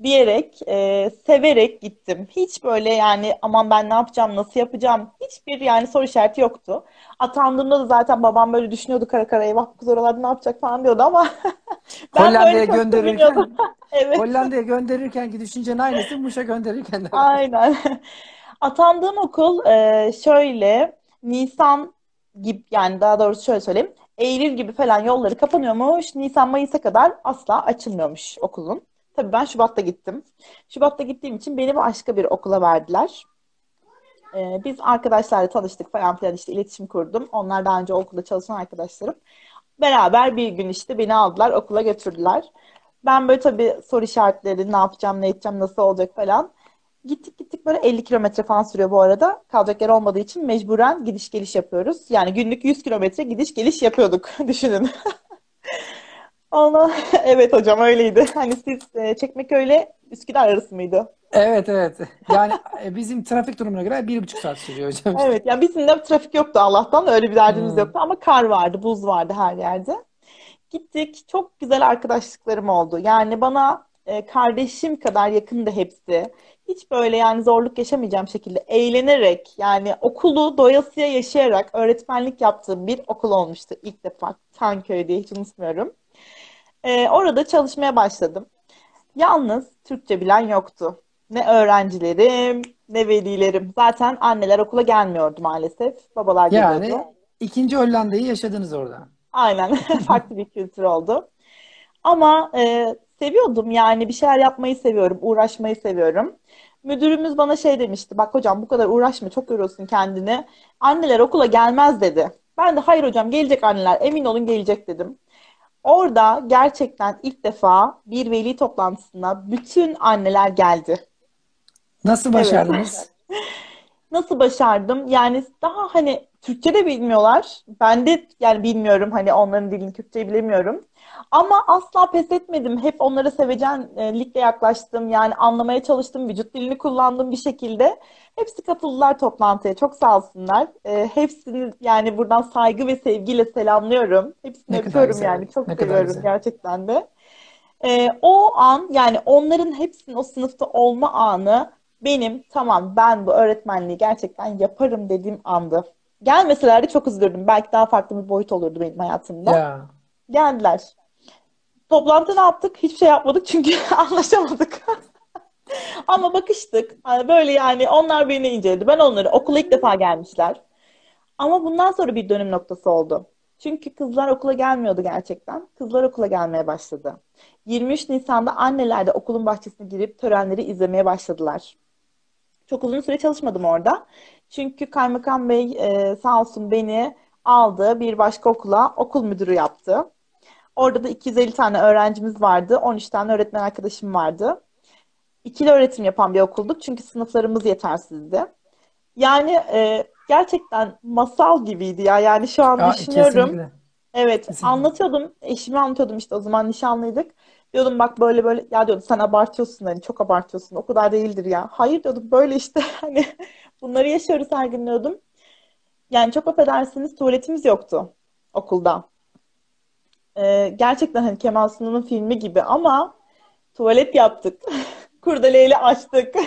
diyerek, e, severek gittim. Hiç böyle yani aman ben ne yapacağım, nasıl yapacağım hiçbir yani soru işareti yoktu. Atandığımda da zaten babam böyle düşünüyordu kara kara eyvah bu kız oralarda ne yapacak falan diyordu ama [LAUGHS] ben Hollanda'ya gönderirken. [LAUGHS] Evet. Hollanda'ya gönderirken ki düşüncenin aynısı Muş'a gönderirken de. Aynen. [LAUGHS] Atandığım okul e, şöyle Nisan gibi yani daha doğrusu şöyle söyleyeyim. Eylül gibi falan yolları kapanıyormuş. Nisan Mayıs'a kadar asla açılmıyormuş okulun. Tabii ben Şubat'ta gittim. Şubat'ta gittiğim için beni başka bir okula verdiler. E, biz arkadaşlarla tanıştık falan filan işte iletişim kurdum. Onlar daha önce okulda çalışan arkadaşlarım. Beraber bir gün işte beni aldılar okula götürdüler. Ben böyle tabii soru işaretleri ne yapacağım ne edeceğim nasıl olacak falan. Gittik gittik böyle 50 kilometre falan sürüyor bu arada. Kalacak yer olmadığı için mecburen gidiş geliş yapıyoruz. Yani günlük 100 kilometre gidiş geliş yapıyorduk [LAUGHS] düşünün. Ona [LAUGHS] evet hocam öyleydi. Hani siz e, Çekmeköy'le Üsküdar arası mıydı? Evet evet. Yani e, bizim trafik durumuna göre bir buçuk saat sürüyor hocam. [LAUGHS] Evet yani bizim de trafik yoktu Allah'tan öyle bir derdimiz Hmm. yoktu ama kar vardı, buz vardı her yerde. Gittik çok güzel arkadaşlıklarım oldu. Yani bana e, kardeşim kadar yakındı hepsi. Hiç böyle yani zorluk yaşamayacağım şekilde eğlenerek yani okulu doyasıya yaşayarak öğretmenlik yaptığım bir okul olmuştu ilk defa. Tanköy diye hiç unutmuyorum. E, orada çalışmaya başladım. Yalnız Türkçe bilen yoktu. Ne öğrencilerim, ne velilerim. Zaten anneler okula gelmiyordu maalesef. Babalar Yani geliyordu. ikinci Hollanda'yı yaşadınız orada. Aynen [LAUGHS] farklı bir kültür oldu. Ama e, seviyordum yani bir şeyler yapmayı seviyorum, uğraşmayı seviyorum. Müdürümüz bana şey demişti, bak hocam bu kadar uğraşma çok yoruyorsun kendini. Anneler okula gelmez dedi. Ben de hayır hocam gelecek anneler emin olun gelecek dedim. Orada gerçekten ilk defa bir veli toplantısına bütün anneler geldi. Nasıl Evet. [LAUGHS] Nasıl başardım? Yani daha hani Türkçe de bilmiyorlar. Ben de yani bilmiyorum hani onların dilini Türkçeyi bilemiyorum. Ama asla pes etmedim. Hep onlara sevecenlikle yaklaştım. Yani anlamaya çalıştım. Vücut dilini kullandım bir şekilde. Hepsi katıldılar toplantıya. Çok sağ olsunlar. E, hepsini yani buradan saygı ve sevgiyle selamlıyorum. Hepsini Ne öpüyorum yani. Çok Ne seviyorum gerçekten de. E, o an yani onların hepsinin o sınıfta olma anı benim tamam ben bu öğretmenliği gerçekten yaparım dediğim andı. Gelmeselerdi çok üzülürdüm. Belki daha farklı bir boyut olurdu benim hayatımda. Ya Geldiler. Toplantıda ne yaptık? Hiçbir şey yapmadık çünkü [LAUGHS] anlaşamadık. [LAUGHS] Ama bakıştık. Hani böyle yani onlar beni inceledi. Ben onları okula ilk defa gelmişler. Ama bundan sonra bir dönüm noktası oldu. Çünkü kızlar okula gelmiyordu gerçekten. Kızlar okula gelmeye başladı. 23 Nisan'da anneler de okulun bahçesine girip törenleri izlemeye başladılar. Çok uzun süre çalışmadım orada. Çünkü Kaymakam Bey e, sağ olsun beni aldı bir başka okula okul müdürü yaptı. Orada da 250 tane öğrencimiz vardı. 13 tane öğretmen arkadaşım vardı. İkili öğretim yapan bir okulduk çünkü sınıflarımız yetersizdi. Yani e, gerçekten masal gibiydi ya. Yani şu an Ya, düşünüyorum. kesinlikle. Evet, Kesinlikle. anlatıyordum. Eşime anlatıyordum işte o zaman nişanlıydık. Diyordum bak böyle böyle ya diyordum sen abartıyorsun hani çok abartıyorsun. O kadar değildir ya. Hayır diyordum böyle işte [LAUGHS] hani bunları yaşıyoruz her gün diyordum. Yani çok affedersiniz tuvaletimiz yoktu okulda. Ee, gerçekten hani Kemal Sunal'ın filmi gibi ama tuvalet yaptık. [LAUGHS] Kurdeleyle açtık. [LAUGHS]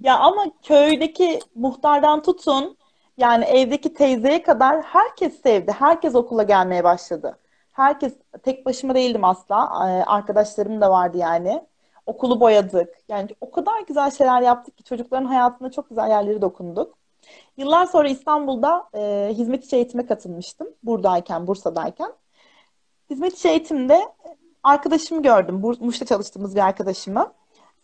Ya ama köydeki muhtardan tutun yani evdeki teyzeye kadar herkes sevdi. Herkes okula gelmeye başladı. Herkes tek başıma değildim asla. Ee, Arkadaşlarım da vardı yani. Okulu boyadık. Yani o kadar güzel şeyler yaptık ki çocukların hayatında çok güzel yerleri dokunduk. Yıllar sonra İstanbul'da e, hizmet içi eğitime katılmıştım. Buradayken, Bursa'dayken. Hizmet içi eğitimde arkadaşımı gördüm. Muş'ta çalıştığımız bir arkadaşımı.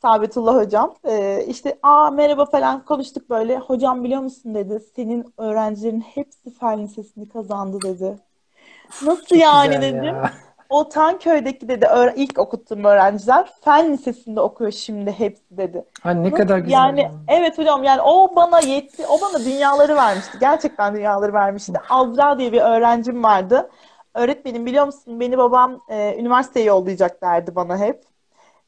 Sabitullah hocam. Ee, işte aa merhaba falan konuştuk böyle. Hocam biliyor musun dedi. Senin öğrencilerin hepsi fen lisesini kazandı dedi. Nasıl yani dedim. ya. [LAUGHS] O Tanköy'deki dedi ilk okuttuğum öğrenciler fen lisesinde okuyor şimdi hepsi dedi. Ha, ne Nasıl kadar güzel yani ya. evet hocam yani o bana yetti. O bana dünyaları vermişti. Gerçekten dünyaları vermişti. Azra diye bir öğrencim vardı. Öğretmenim biliyor musun beni babam e, üniversiteye yollayacak derdi bana hep.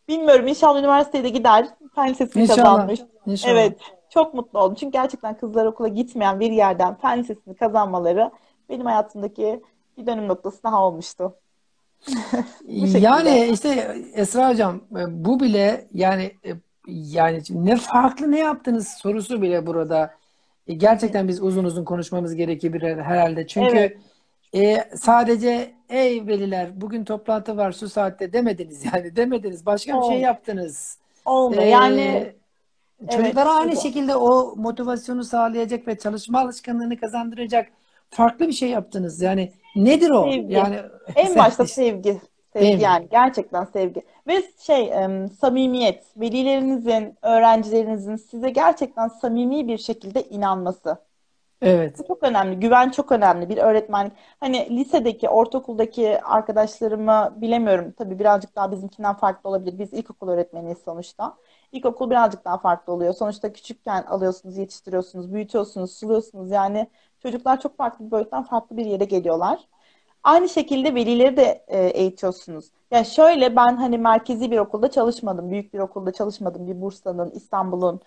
Bilmiyorum inşallah üniversiteye de gider. Fen lisesini İnşallah. kazanmış. İnşallah. Evet çok mutlu oldum. Çünkü gerçekten kızlar okula gitmeyen bir yerden fen lisesini kazanmaları benim hayatımdaki bir dönüm noktası daha olmuştu. [LAUGHS] Yani işte Esra hocam e, bu bile yani e, yani ne farklı ne yaptınız sorusu bile burada. E, Gerçekten biz uzun uzun konuşmamız gerekebilir herhalde. Çünkü Evet. e, sadece ey veliler bugün toplantı var şu saatte demediniz yani demediniz. Başka bir şey yaptınız. Olmuyor. E, Yani çocuklara evet. aynı şekilde o motivasyonu sağlayacak ve çalışma alışkanlığını kazandıracak farklı bir şey yaptınız. Yani nedir o? Sevgi. Yani En [LAUGHS] başta sevgi. Sevgi yani gerçekten sevgi. Ve şey em, samimiyet. Velilerinizin, öğrencilerinizin size gerçekten samimi bir şekilde inanması. Evet. Bu çok önemli. Güven çok önemli. Bir öğretmen hani lisedeki, ortaokuldaki arkadaşlarımı bilemiyorum. Tabii birazcık daha bizimkinden farklı olabilir. Biz ilkokul öğretmeniyiz sonuçta. İlkokul birazcık daha farklı oluyor. Sonuçta küçükken alıyorsunuz, yetiştiriyorsunuz, büyütüyorsunuz, suluyorsunuz. Yani çocuklar çok farklı bir boyuttan farklı bir yere geliyorlar. Aynı şekilde velileri de e, eğitiyorsunuz. Ya şöyle ben hani merkezi bir okulda çalışmadım, büyük bir okulda çalışmadım. Bir Bursa'nın, İstanbul'un.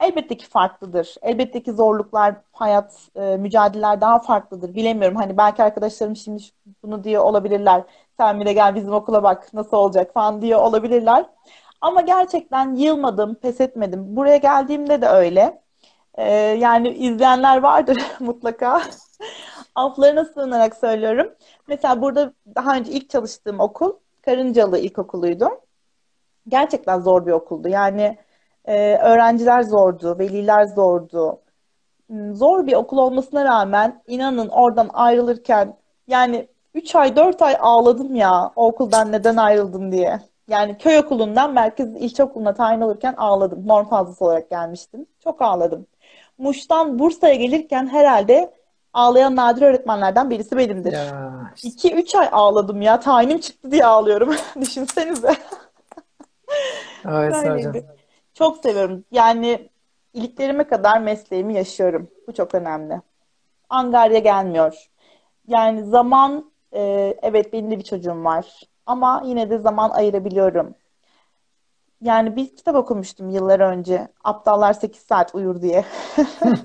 Elbette ki farklıdır. Elbette ki zorluklar, hayat, e, mücadeleler daha farklıdır. Bilemiyorum. Hani belki arkadaşlarım şimdi bunu diyor olabilirler. Sen bir de gel bizim okula bak nasıl olacak falan diyor olabilirler. Ama gerçekten yılmadım, pes etmedim. Buraya geldiğimde de öyle. E, yani izleyenler vardır [LAUGHS] mutlaka. Aflarına sığınarak söylüyorum. Mesela burada daha önce ilk çalıştığım okul Karıncalı İlkokulu'ydu. Gerçekten zor bir okuldu. Yani e, öğrenciler zordu, veliler zordu. Hmm, Zor bir okul olmasına rağmen inanın oradan ayrılırken yani 3 ay 4 ay ağladım ya o okuldan neden ayrıldım diye. Yani köy okulundan merkez ilçokuluna tayin olurken ağladım. Norm fazlası olarak gelmiştim. Çok ağladım. Muş'tan Bursa'ya gelirken herhalde ağlayan nadir öğretmenlerden birisi benimdir. Ya işte 2-3 ay ağladım ya. Tayinim çıktı diye ağlıyorum. [LAUGHS] Düşünsenize. evet. Çok seviyorum. Yani İliklerime kadar mesleğimi yaşıyorum. Bu çok önemli. Angarya gelmiyor. Yani zaman, e, evet benim de bir çocuğum var. Ama yine de zaman ayırabiliyorum. Yani bir kitap okumuştum yıllar önce. Aptallar 8 saat uyur diye. [LAUGHS]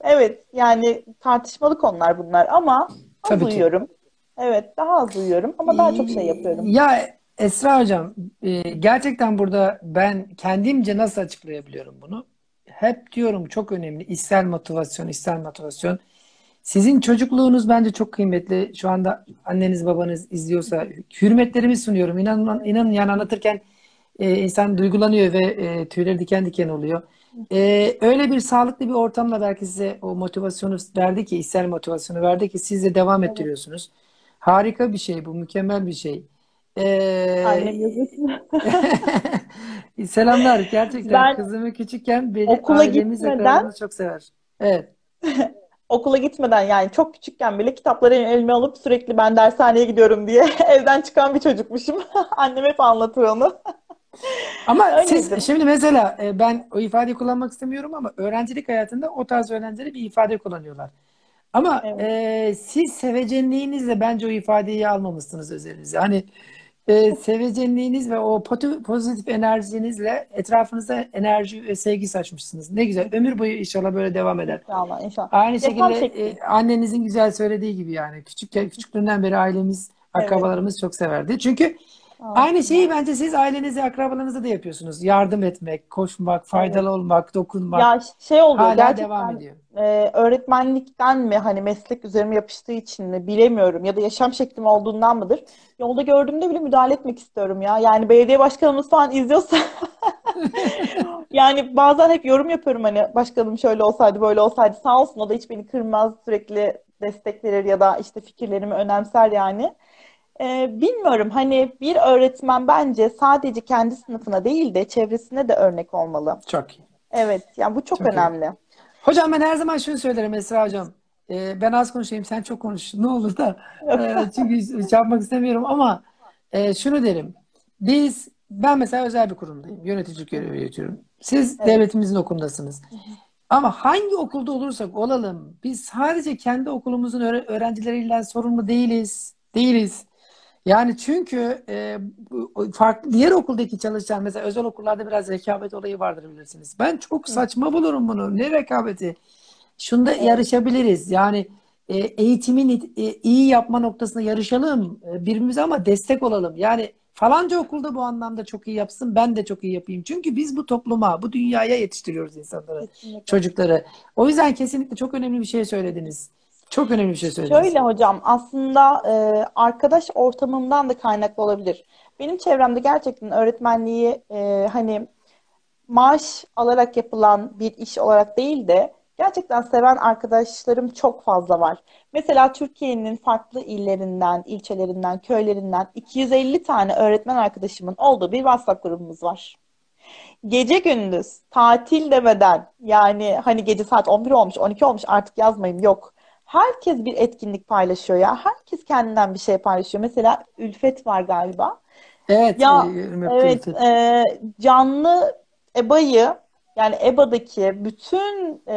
Evet, yani tartışmalı konular bunlar ama az Tabii ki. uyuyorum. Evet, daha az uyuyorum ama daha çok şey yapıyorum. Ya Esra Hocam, e, gerçekten burada ben kendimce nasıl açıklayabiliyorum bunu? Hep diyorum çok önemli. İçsel motivasyon, içsel motivasyon. Sizin çocukluğunuz bence çok kıymetli. Şu anda anneniz babanız izliyorsa hürmetlerimi sunuyorum. İnanın, inanın yani anlatırken e, insan duygulanıyor ve e, tüyleri diken diken oluyor. E, öyle bir sağlıklı bir ortamla belki size o motivasyonu verdi ki, içsel motivasyonu verdi ki siz de devam Evet, ettiriyorsunuz. Harika bir şey bu, mükemmel bir şey. annem E, yazık. [LAUGHS] selamlar. Gerçekten Ben kızımı küçükken beni okula ailemiz, gitmeden çok sever. Evet. Okula gitmeden yani çok küçükken bile kitapları elime alıp sürekli ben dershaneye gidiyorum diye [LAUGHS] evden çıkan bir çocukmuşum. [LAUGHS] Annem hep anlatır onu. [LAUGHS] Ama siz Öyleydim. şimdi mesela e, ben o ifadeyi kullanmak istemiyorum ama öğrencilik hayatında o tarz öğrenciler bir ifade kullanıyorlar. Ama Evet. e, siz sevecenliğinizle bence o ifadeyi almamışsınız üzerinize. Hani e, sevecenliğiniz ve o pozitif enerjinizle etrafınıza enerji ve sevgi saçmışsınız. Ne güzel. Ömür boyu inşallah böyle devam eder. İnşallah, inşallah. Aynı şekilde e, annenizin güzel söylediği gibi yani küçük küçüklüğünden beri ailemiz, akrabalarımız çok severdi. Çünkü Aa, aynı şeyi bence siz ailenize, akrabalarınıza da yapıyorsunuz. Yardım etmek, koşmak, evet. faydalı olmak, dokunmak Ya şey oluyor hala devam gerçekten ediyor. e, öğretmenlikten mi hani meslek üzerime yapıştığı için mi bilemiyorum ya da yaşam şeklim olduğundan mıdır? Yolda gördüğümde bile müdahale etmek istiyorum ya. Yani belediye başkanımız falan izliyorsa [LAUGHS] yani bazen hep yorum yapıyorum hani başkanım şöyle olsaydı böyle olsaydı sağ olsun o da hiç beni kırmaz sürekli destek verir ya da işte fikirlerimi önemser yani. E, bilmiyorum hani bir öğretmen bence sadece kendi sınıfına değil de çevresine de örnek olmalı. Çok iyi. Evet yani bu çok Çok iyi. önemli. Hocam ben her zaman şunu söylerim Esra hocam. Ee, ben az konuşayım, sen çok konuş. Ne olur da. Ee, [LAUGHS] çünkü yapmak istemiyorum ama e, şunu derim. Biz, ben mesela özel bir kurumdayım. Yöneticilik görevi yürütüyorum. Siz Evet. devletimizin okulundasınız. Ama hangi okulda olursak olalım, biz sadece kendi okulumuzun öğre- öğrencileriyle sorumlu değiliz. Değiliz. Yani çünkü e, farklı diğer okuldaki çalışan mesela özel okullarda biraz rekabet olayı vardır bilirsiniz. Ben çok saçma bulurum bunu. Ne rekabeti? Şunda yarışabiliriz. Yani e, eğitimin e, iyi yapma noktasında yarışalım e, birbirimize ama destek olalım. Yani falanca okulda bu anlamda çok iyi yapsın, ben de çok iyi yapayım. Çünkü biz bu topluma, bu dünyaya yetiştiriyoruz insanları, Kesinlikle. çocukları. O yüzden kesinlikle çok önemli bir şey söylediniz. Çok önemli bir şey söylediniz. Şöyle hocam aslında e, arkadaş ortamımdan da kaynaklı olabilir. Benim çevremde gerçekten öğretmenliği e, hani maaş alarak yapılan bir iş olarak değil de gerçekten seven arkadaşlarım çok fazla var. Mesela Türkiye'nin farklı illerinden, ilçelerinden, köylerinden 250 tane öğretmen arkadaşımın olduğu bir WhatsApp grubumuz var. Gece gündüz tatil demeden yani hani gece saat 11 olmuş 12 olmuş artık yazmayayım yok. Herkes bir etkinlik paylaşıyor ya. Herkes kendinden bir şey paylaşıyor. Mesela Ülfet var galiba. Evet, Ya e, evet e, canlı EBA'yı yani EBA'daki bütün e,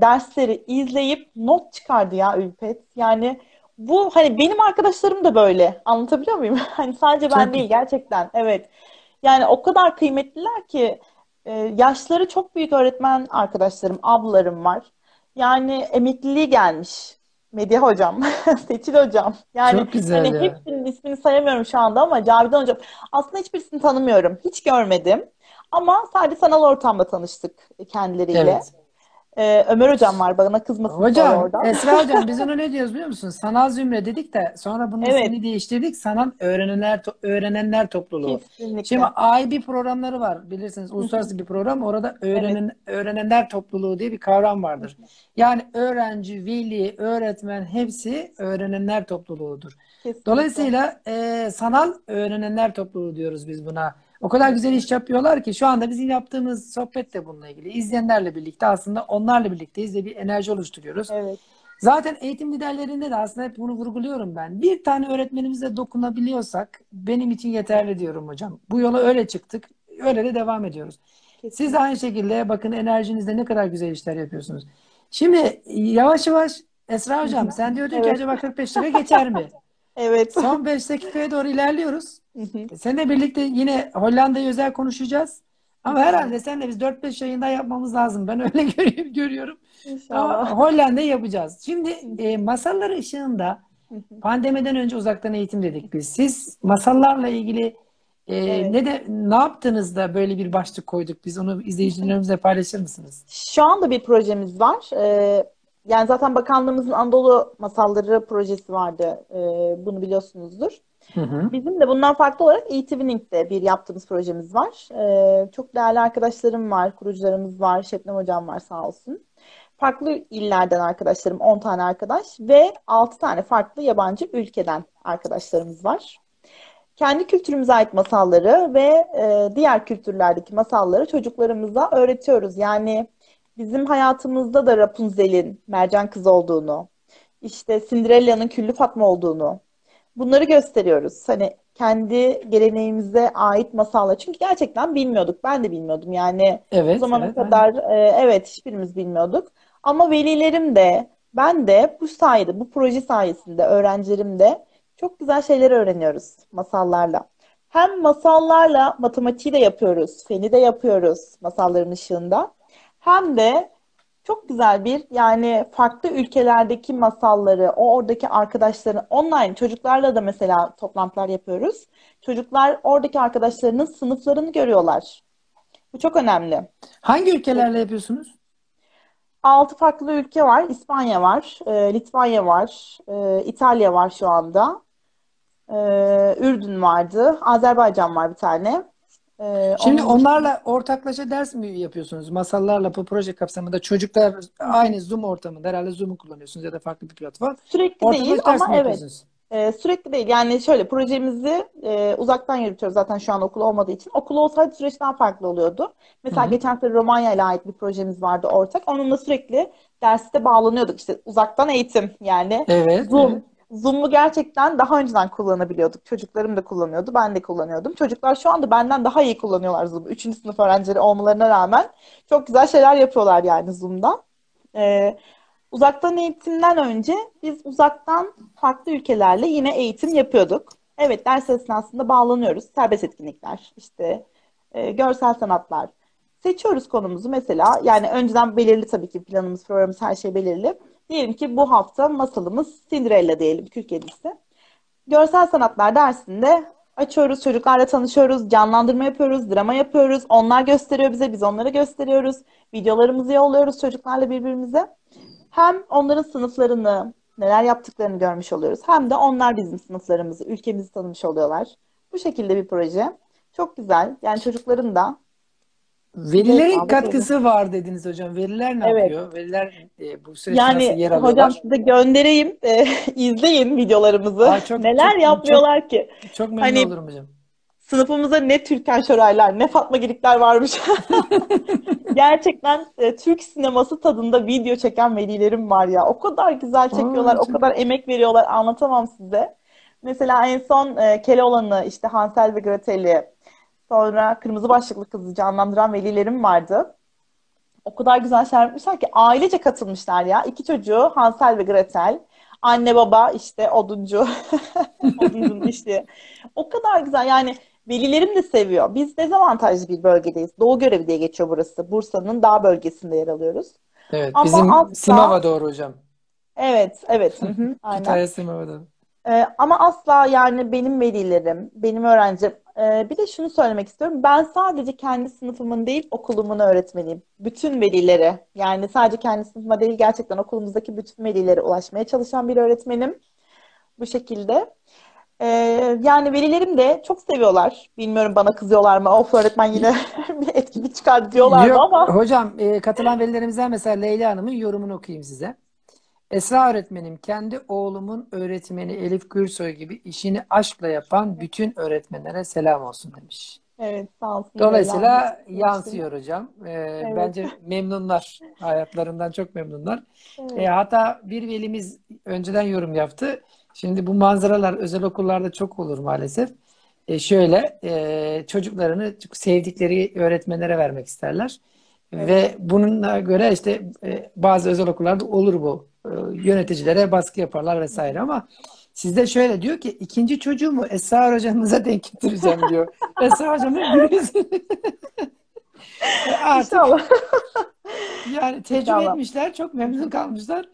dersleri izleyip not çıkardı ya Ülfet. Yani bu hani benim arkadaşlarım da böyle. Anlatabiliyor muyum? [LAUGHS] Hani sadece ben Çok değil gerçekten. Evet. Yani o kadar kıymetliler ki e, yaşları çok büyük öğretmen arkadaşlarım, ablalarım var. Yani emekliliği gelmiş. Medya hocam, [LAUGHS] Seçil hocam. Yani Çok güzel hani ya. hepsinin ismini sayamıyorum şu anda ama Cavidan hocam. Aslında hiçbirisini tanımıyorum. Hiç görmedim. Ama sadece sanal ortamda tanıştık kendileriyle. Evet. Ee, Ömer hocam var bana kızmasın Hocam, oradan. Esra [LAUGHS] hocam biz ona ne diyoruz biliyor musun? Sanal zümre dedik de sonra bunun Evet, ismini değiştirdik. Sanal öğrenenler öğrenenler topluluğu. Şimdi kesinlikle. IB programları var bilirsiniz. Uluslararası bir program. Orada Evet. öğrenen, öğrenenler topluluğu diye bir kavram vardır. Yani öğrenci, veli, öğretmen hepsi öğrenenler topluluğudur. Kesinlikle. Dolayısıyla e, sanal öğrenenler topluluğu diyoruz biz buna. O kadar güzel iş yapıyorlar ki şu anda bizim yaptığımız sohbet de bununla ilgili. İzleyenlerle birlikte aslında onlarla birlikteyiz ve bir enerji oluşturuyoruz. Evet. Zaten eğitim liderlerinde de aslında hep bunu vurguluyorum ben. Bir tane öğretmenimize dokunabiliyorsak benim için yeterli diyorum hocam. Bu yola öyle çıktık, öyle de devam ediyoruz. Siz de aynı şekilde bakın enerjinizde ne kadar güzel işler yapıyorsunuz. Şimdi yavaş yavaş Esra Hocam sen diyordun ki Evet. acaba 45 dakika geçer mi? [LAUGHS] Evet. Son 5 dakikaya doğru ilerliyoruz. Seninle birlikte yine Hollanda'yı özel konuşacağız. Ama herhalde seninle biz 4-5 yayın daha yapmamız lazım. Ben öyle [LAUGHS] görüyorum. görüyorum. Ama. Hollanda'yı yapacağız. Şimdi e, masallar ışığında pandemiden önce uzaktan eğitim dedik biz. Siz masallarla ilgili e, Evet. ne de ne yaptınız da böyle bir başlık koyduk biz? Onu izleyicilerimizle paylaşır mısınız? Şu anda bir projemiz var. Ee, yani zaten bakanlığımızın Anadolu Masalları projesi vardı. Ee, bunu biliyorsunuzdur. Hı hı. Bizim de bundan farklı olarak e-Twinning'de bir yaptığımız projemiz var. Ee, çok değerli arkadaşlarım var, kurucularımız var, Şebnem Hocam var sağ olsun. Farklı illerden arkadaşlarım, 10 tane arkadaş ve 6 tane farklı yabancı ülkeden arkadaşlarımız var. Kendi kültürümüze ait masalları ve e, diğer kültürlerdeki masalları çocuklarımıza öğretiyoruz. Yani bizim hayatımızda da Rapunzel'in mercan kız olduğunu, işte Cinderella'nın Küllü Fatma olduğunu, bunları gösteriyoruz. Hani kendi geleneğimize ait masallar. Çünkü gerçekten bilmiyorduk. Ben de bilmiyordum. Yani Evet, zamana evet, kadar e, evet hiçbirimiz bilmiyorduk. Ama velilerim de ben de bu sayede, bu proje sayesinde öğrencilerim de çok güzel şeyler öğreniyoruz masallarla. Hem masallarla matematiği de yapıyoruz, feni de yapıyoruz masalların ışığında. Hem de çok güzel bir yani farklı ülkelerdeki masalları, o oradaki arkadaşların online çocuklarla da mesela toplantılar yapıyoruz. Çocuklar oradaki arkadaşlarının sınıflarını görüyorlar. Bu çok önemli. Hangi ülkelerle yapıyorsunuz? Altı farklı ülke var. İspanya var, e, Litvanya var, e, İtalya var şu anda. E, Ürdün vardı, Azerbaycan var bir tane. E, Şimdi onun onlarla ortaklaşa ders mi yapıyorsunuz? Masallarla bu proje kapsamında çocuklar aynı Zoom ortamında herhalde Zoom'u kullanıyorsunuz ya da farklı bir platform. sürekli değil Ortaklaşa ders ama mi evet. Ee, sürekli değil. Yani şöyle projemizi e, uzaktan yürütüyoruz zaten şu an okul olmadığı için. Okul olsaydı süreç daha farklı oluyordu. Mesela hı. geçen sene Romanya ile ait bir projemiz vardı ortak. Onunla sürekli derste bağlanıyorduk. İşte uzaktan eğitim yani Evet, Zoom. evet. Zoom'u gerçekten daha önceden kullanabiliyorduk. Çocuklarım da kullanıyordu, ben de kullanıyordum. Çocuklar şu anda benden daha iyi kullanıyorlar Zoom'u. Üçüncü sınıf öğrencileri olmalarına rağmen çok güzel şeyler yapıyorlar yani Zoom'da. Ee, uzaktan eğitimden önce biz uzaktan farklı ülkelerle yine eğitim yapıyorduk. Evet, ders esnasında bağlanıyoruz. Serbest etkinlikler, işte e, görsel sanatlar. Seçiyoruz konumuzu mesela. Yani önceden belirli tabii ki planımız, programımız, her şey belirli. Diyelim ki bu hafta masalımız Cinderella diyelim, Kül Kedisi. Görsel sanatlar dersinde açıyoruz, çocuklarla tanışıyoruz, canlandırma yapıyoruz, drama yapıyoruz. Onlar gösteriyor bize, biz onlara gösteriyoruz. Videolarımızı yolluyoruz çocuklarla birbirimize. Hem onların sınıflarını, neler yaptıklarını görmüş oluyoruz. Hem de onlar bizim sınıflarımızı, ülkemizi tanımış oluyorlar. Bu şekilde bir proje. Çok güzel. Yani çocukların da aldığı katkısı var dediniz hocam. Veliler ne Evet. yapıyor? Veliler e, bu süreçte nasıl Yani yer hocam alıyorlar? size göndereyim, e, [LAUGHS] izleyin videolarımızı. Aa, çok Neler çok yapmıyorlar ki? çok çok memnun Hani olurum hocam. sınıfımızda ne Türkan Şoraylar, ne Fatma Girikler varmış. [LAUGHS] Gerçekten e, Türk sineması tadında video çeken velilerim var ya. O kadar güzel çekiyorlar, Aa, o çok kadar emek veriyorlar. Anlatamam size. Mesela en son e, Keloğlan'ı, işte Hansel ve Gretel'i, sonra Kırmızı Başlıklı Kızı canlandıran velilerim vardı. O kadar güzel şeyler yapmışlar ki ailece katılmışlar ya. İki çocuğu Hansel ve Gretel. Anne baba işte oduncu. [LAUGHS] Oduncunun işi. O kadar güzel yani velilerim de seviyor. Biz dezavantajlı bir bölgedeyiz. Doğu Görevi diye geçiyor burası. Bursa'nın dağ bölgesinde yer alıyoruz. Evet, Ama bizim asla Simava doğru hocam. evet evet [LAUGHS] aynen. Kütahya Simava doğru. Ee, ama asla yani benim velilerim, benim öğrencim. Ee, bir de şunu söylemek istiyorum. Ben sadece kendi sınıfımın değil okulumun öğretmeniyim. Bütün velilere yani sadece kendi sınıfıma değil gerçekten okulumuzdaki bütün velilere ulaşmaya çalışan bir öğretmenim. Bu şekilde. Ee, yani velilerim de çok seviyorlar. Bilmiyorum bana kızıyorlar mı? Of öğretmen yine [LAUGHS] bir etkinlik çıkar diyorlar mı ama hocam e, katılan velilerimizden mesela Leyla Hanım'ın yorumunu okuyayım size. Esra öğretmenim kendi oğlumun öğretmeni Elif Gürsoy gibi işini aşkla yapan bütün öğretmenlere selam olsun demiş. evet sağ olsun Dolayısıyla Hanım. yansıyor hocam. E, Evet. bence memnunlar. Hayatlarından çok memnunlar. E, Evet. hatta bir velimiz önceden yorum yaptı. Şimdi bu manzaralar özel okullarda çok olur maalesef. e, şöyle e, çocuklarını sevdikleri öğretmenlere vermek isterler. Evet. Ve bununla göre işte e, bazı özel okullarda olur bu. E, yöneticilere baskı yaparlar vesaire ama sizde şöyle diyor ki ikinci çocuğumu Esra hocamıza denk getireceğim diyor. [LAUGHS] Esra hocamın birisi. [LAUGHS] Artık İnşallah. yani tecrübe İnşallah. etmişler, çok memnun kalmışlar.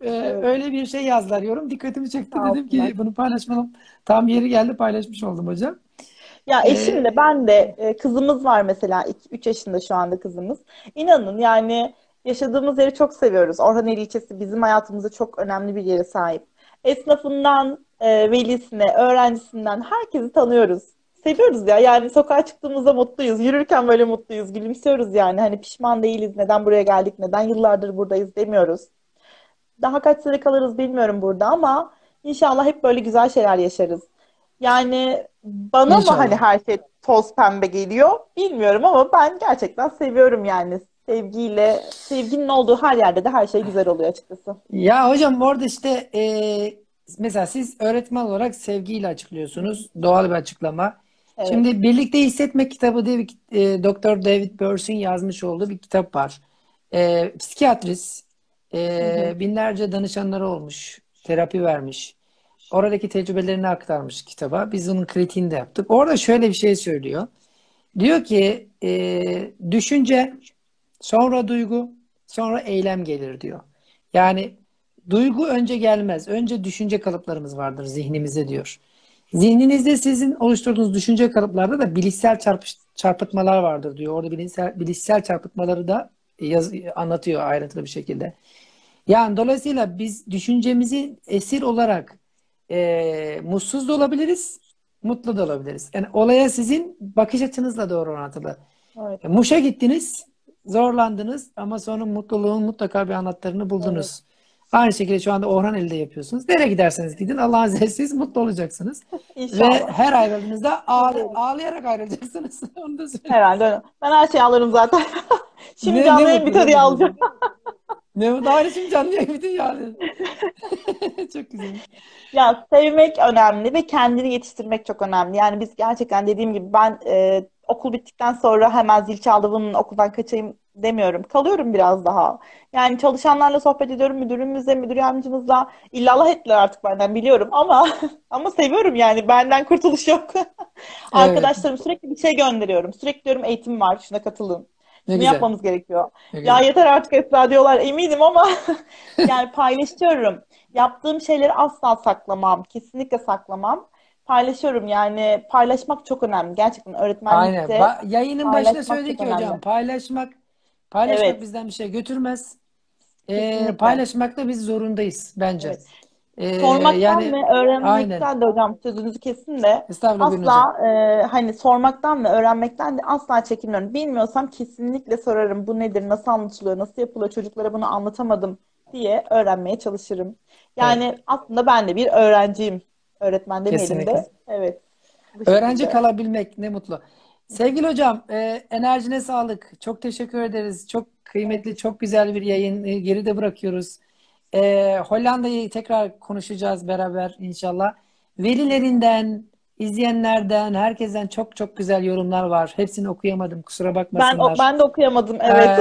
Ee, Evet. öyle bir şey yazdılar yorum. Dikkatimi çekti. Sağ Dedim ki bunu paylaşmalım. Tam yeri geldi paylaşmış oldum hocam. Ya Ee, eşimle ben de e, kızımız var mesela 3 yaşında şu anda kızımız. İnanın yani yaşadığımız yeri çok seviyoruz. Orhaneli ilçesi bizim hayatımızda çok önemli bir yere sahip. Esnafından, e, velisine, öğrencisinden herkesi tanıyoruz. Seviyoruz ya. Yani sokağa çıktığımızda mutluyuz. Yürürken böyle mutluyuz. Gülümsüyoruz yani. Hani pişman değiliz. Neden buraya geldik? Neden yıllardır buradayız demiyoruz. Daha kaç sene kalırız bilmiyorum burada ama inşallah hep böyle güzel şeyler yaşarız. Yani bana mı hani İnşallah. her şey toz pembe geliyor bilmiyorum ama ben gerçekten seviyorum yani. Sevgiyle, sevginin olduğu her yerde de her şey güzel oluyor açıkçası. Ya hocam orada işte e, mesela siz öğretmen olarak sevgiyle açıklıyorsunuz. Doğal bir açıklama. Evet. Şimdi Birlikte Hissetmek kitabı diye bir e, Doktor David Burson yazmış olduğu bir kitap var. E, psikiyatrist, Hı e, hı. binlerce danışanları olmuş, terapi vermiş. Oradaki tecrübelerini aktarmış kitaba. Biz onun kritiğini de yaptık. Orada şöyle bir şey söylüyor. Diyor ki e, düşünce, sonra duygu, sonra eylem gelir diyor. Yani duygu önce gelmez. Önce düşünce kalıplarımız vardır zihnimizde diyor. Zihninizde sizin oluşturduğunuz düşünce kalıplarda da bilişsel çarpış, çarpıtmalar vardır diyor. Orada bilişsel, bilişsel çarpıtmaları da yaz, anlatıyor ayrıntılı bir şekilde. Yani dolayısıyla biz düşüncemizi esir olarak e, mutsuz da olabiliriz, mutlu da olabiliriz. Yani olaya sizin bakış açınızla doğru orantılı. Evet, Muş'a gittiniz, zorlandınız ama sonra mutluluğun mutlaka bir anahtarını evet. buldunuz. Aynı şekilde şu anda Orhaneli'de yapıyorsunuz. Nereye giderseniz gidin Allah'ın izniyle siz mutlu olacaksınız. [LAUGHS] Ve İnşallah. her ayrıldığınızda ağla- Evet. ağlayarak ayrılacaksınız. [LAUGHS] Onu da söyleyeyim. Herhalde öyle. Ben her şeyi alırım zaten. [LAUGHS] Şimdi Ne, canlı ne diye mutlu alacağım. Ne şimdi canlı yayın yani. [LAUGHS] Çok güzel. Ya sevmek önemli ve kendini yetiştirmek çok önemli. Yani biz gerçekten dediğim gibi ben e, okul bittikten sonra hemen zil çaldı bunun okuldan kaçayım demiyorum. Kalıyorum biraz daha. Yani çalışanlarla sohbet ediyorum. Müdürümüzle, müdür yardımcımızla. İllallah ettiler artık benden biliyorum ama [LAUGHS] ama seviyorum yani. Benden kurtuluş yok. [LAUGHS] Evet. Arkadaşlarım sürekli bir şey gönderiyorum. Sürekli diyorum eğitim var. Şuna katılın. Ne Şunu güzel. yapmamız gerekiyor. Ne Ya güzel. yeter artık Esra diyorlar eminim ama [LAUGHS] yani paylaşıyorum. Yaptığım şeyleri asla saklamam. Kesinlikle saklamam. Paylaşıyorum yani paylaşmak çok önemli. Gerçekten Aynen. öğretmenlikte Ba- yayının başında söyledik hocam önemli. paylaşmak paylaşmak Evet, bizden bir şey götürmez. Ee, paylaşmakta biz zorundayız bence. Evet. Ee, Sormaktan yani ve aynen. öğrenmekten de hocam sözünüzü kesin de asla e, hani sormaktan ve öğrenmekten de asla çekinmiyorum. Bilmiyorsam kesinlikle sorarım. Bu nedir? Nasıl anlatılıyor? Nasıl yapılıyor? Çocuklara bunu anlatamadım diye öğrenmeye çalışırım. Evet. Yani aslında ben de bir öğrenciyim. Öğretmen demeyelim de. Evet. Öğrenci kalabilmek ne mutlu. Sevgili hocam, e, enerjine sağlık. Çok teşekkür ederiz. Çok kıymetli, çok güzel bir yayın e, geride bırakıyoruz. E, Hollanda'yı tekrar konuşacağız beraber inşallah. Velilerinden, izleyenlerden, herkesten çok çok güzel yorumlar var. Hepsini okuyamadım, kusura Ben bakmasınlar. ben de okuyamadım. Evet.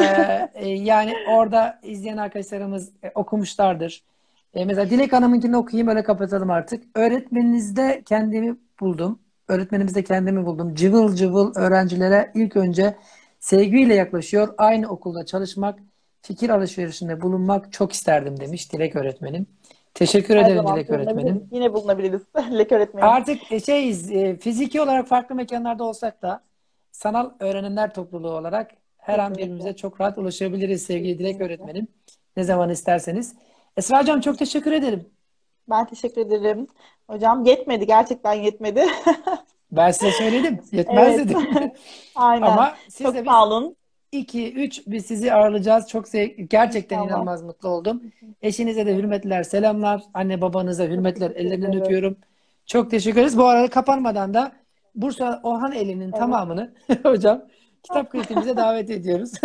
Ee, [LAUGHS] yani orada izleyen arkadaşlarımız e, okumuşlardır. E, mesela Dilek Hanım'ınkini okuyayım öyle kapatalım artık. Öğretmeninizde kendimi buldum. Öğretmenimizde kendimi buldum. Cıvıl cıvıl öğrencilere ilk önce sevgiyle yaklaşıyor. Aynı okulda çalışmak, fikir alışverişinde bulunmak çok isterdim demiş Dilek öğretmenim. Teşekkür Her ederim Dilek öğretmenim. Yine bulunabiliriz. [LAUGHS] Lek öğretmenim. Artık şeyiz, e, fiziki olarak farklı mekanlarda olsak da sanal öğrenenler topluluğu olarak her an birbirimize çok rahat ulaşabiliriz sevgili Dilek öğretmenim. Ne zaman isterseniz. Esra Hocam çok teşekkür ederim. Ben teşekkür ederim. Hocam yetmedi. Gerçekten yetmedi. [LAUGHS] Ben size söyledim. Yetmez Evet. dedim. [LAUGHS] Aynen. Ama siz Çok de sağ olun. 2, 3 biz sizi ağırlayacağız. Çok sev gerçekten İnşallah. inanılmaz mutlu oldum. Eşinize de hürmetler, selamlar. Anne babanıza hürmetler, ellerinden ederim. öpüyorum. Çok teşekkür ederiz. Bu arada kapanmadan da Bursa Orhan Eli'nin Evet. tamamını [LAUGHS] hocam kitap kritimize [LAUGHS] davet ediyoruz. [LAUGHS]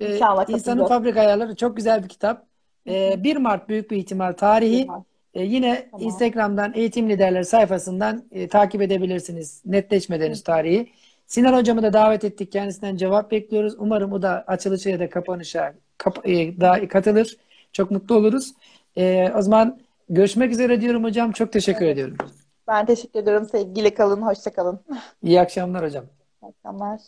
Ee, İnşallah İnsanın. Fabrika Ayarları çok güzel bir kitap. Ee, 1 Mart büyük bir ihtimal tarihi. Güzel. E, yine Tamam. Instagram'dan Eğitim Liderleri sayfasından e, takip edebilirsiniz netleşmeden henüz tarihi. Sinan hocamı da davet ettik. Kendisinden cevap bekliyoruz. Umarım o da açılışa ya da kapanışa kap- e, da katılır. Çok mutlu oluruz. E, o zaman görüşmek üzere diyorum hocam. Çok teşekkür ediyorum. Ben teşekkür ediyorum. Sevgiyle kalın, hoşça kalın. İyi akşamlar hocam. İyi akşamlar.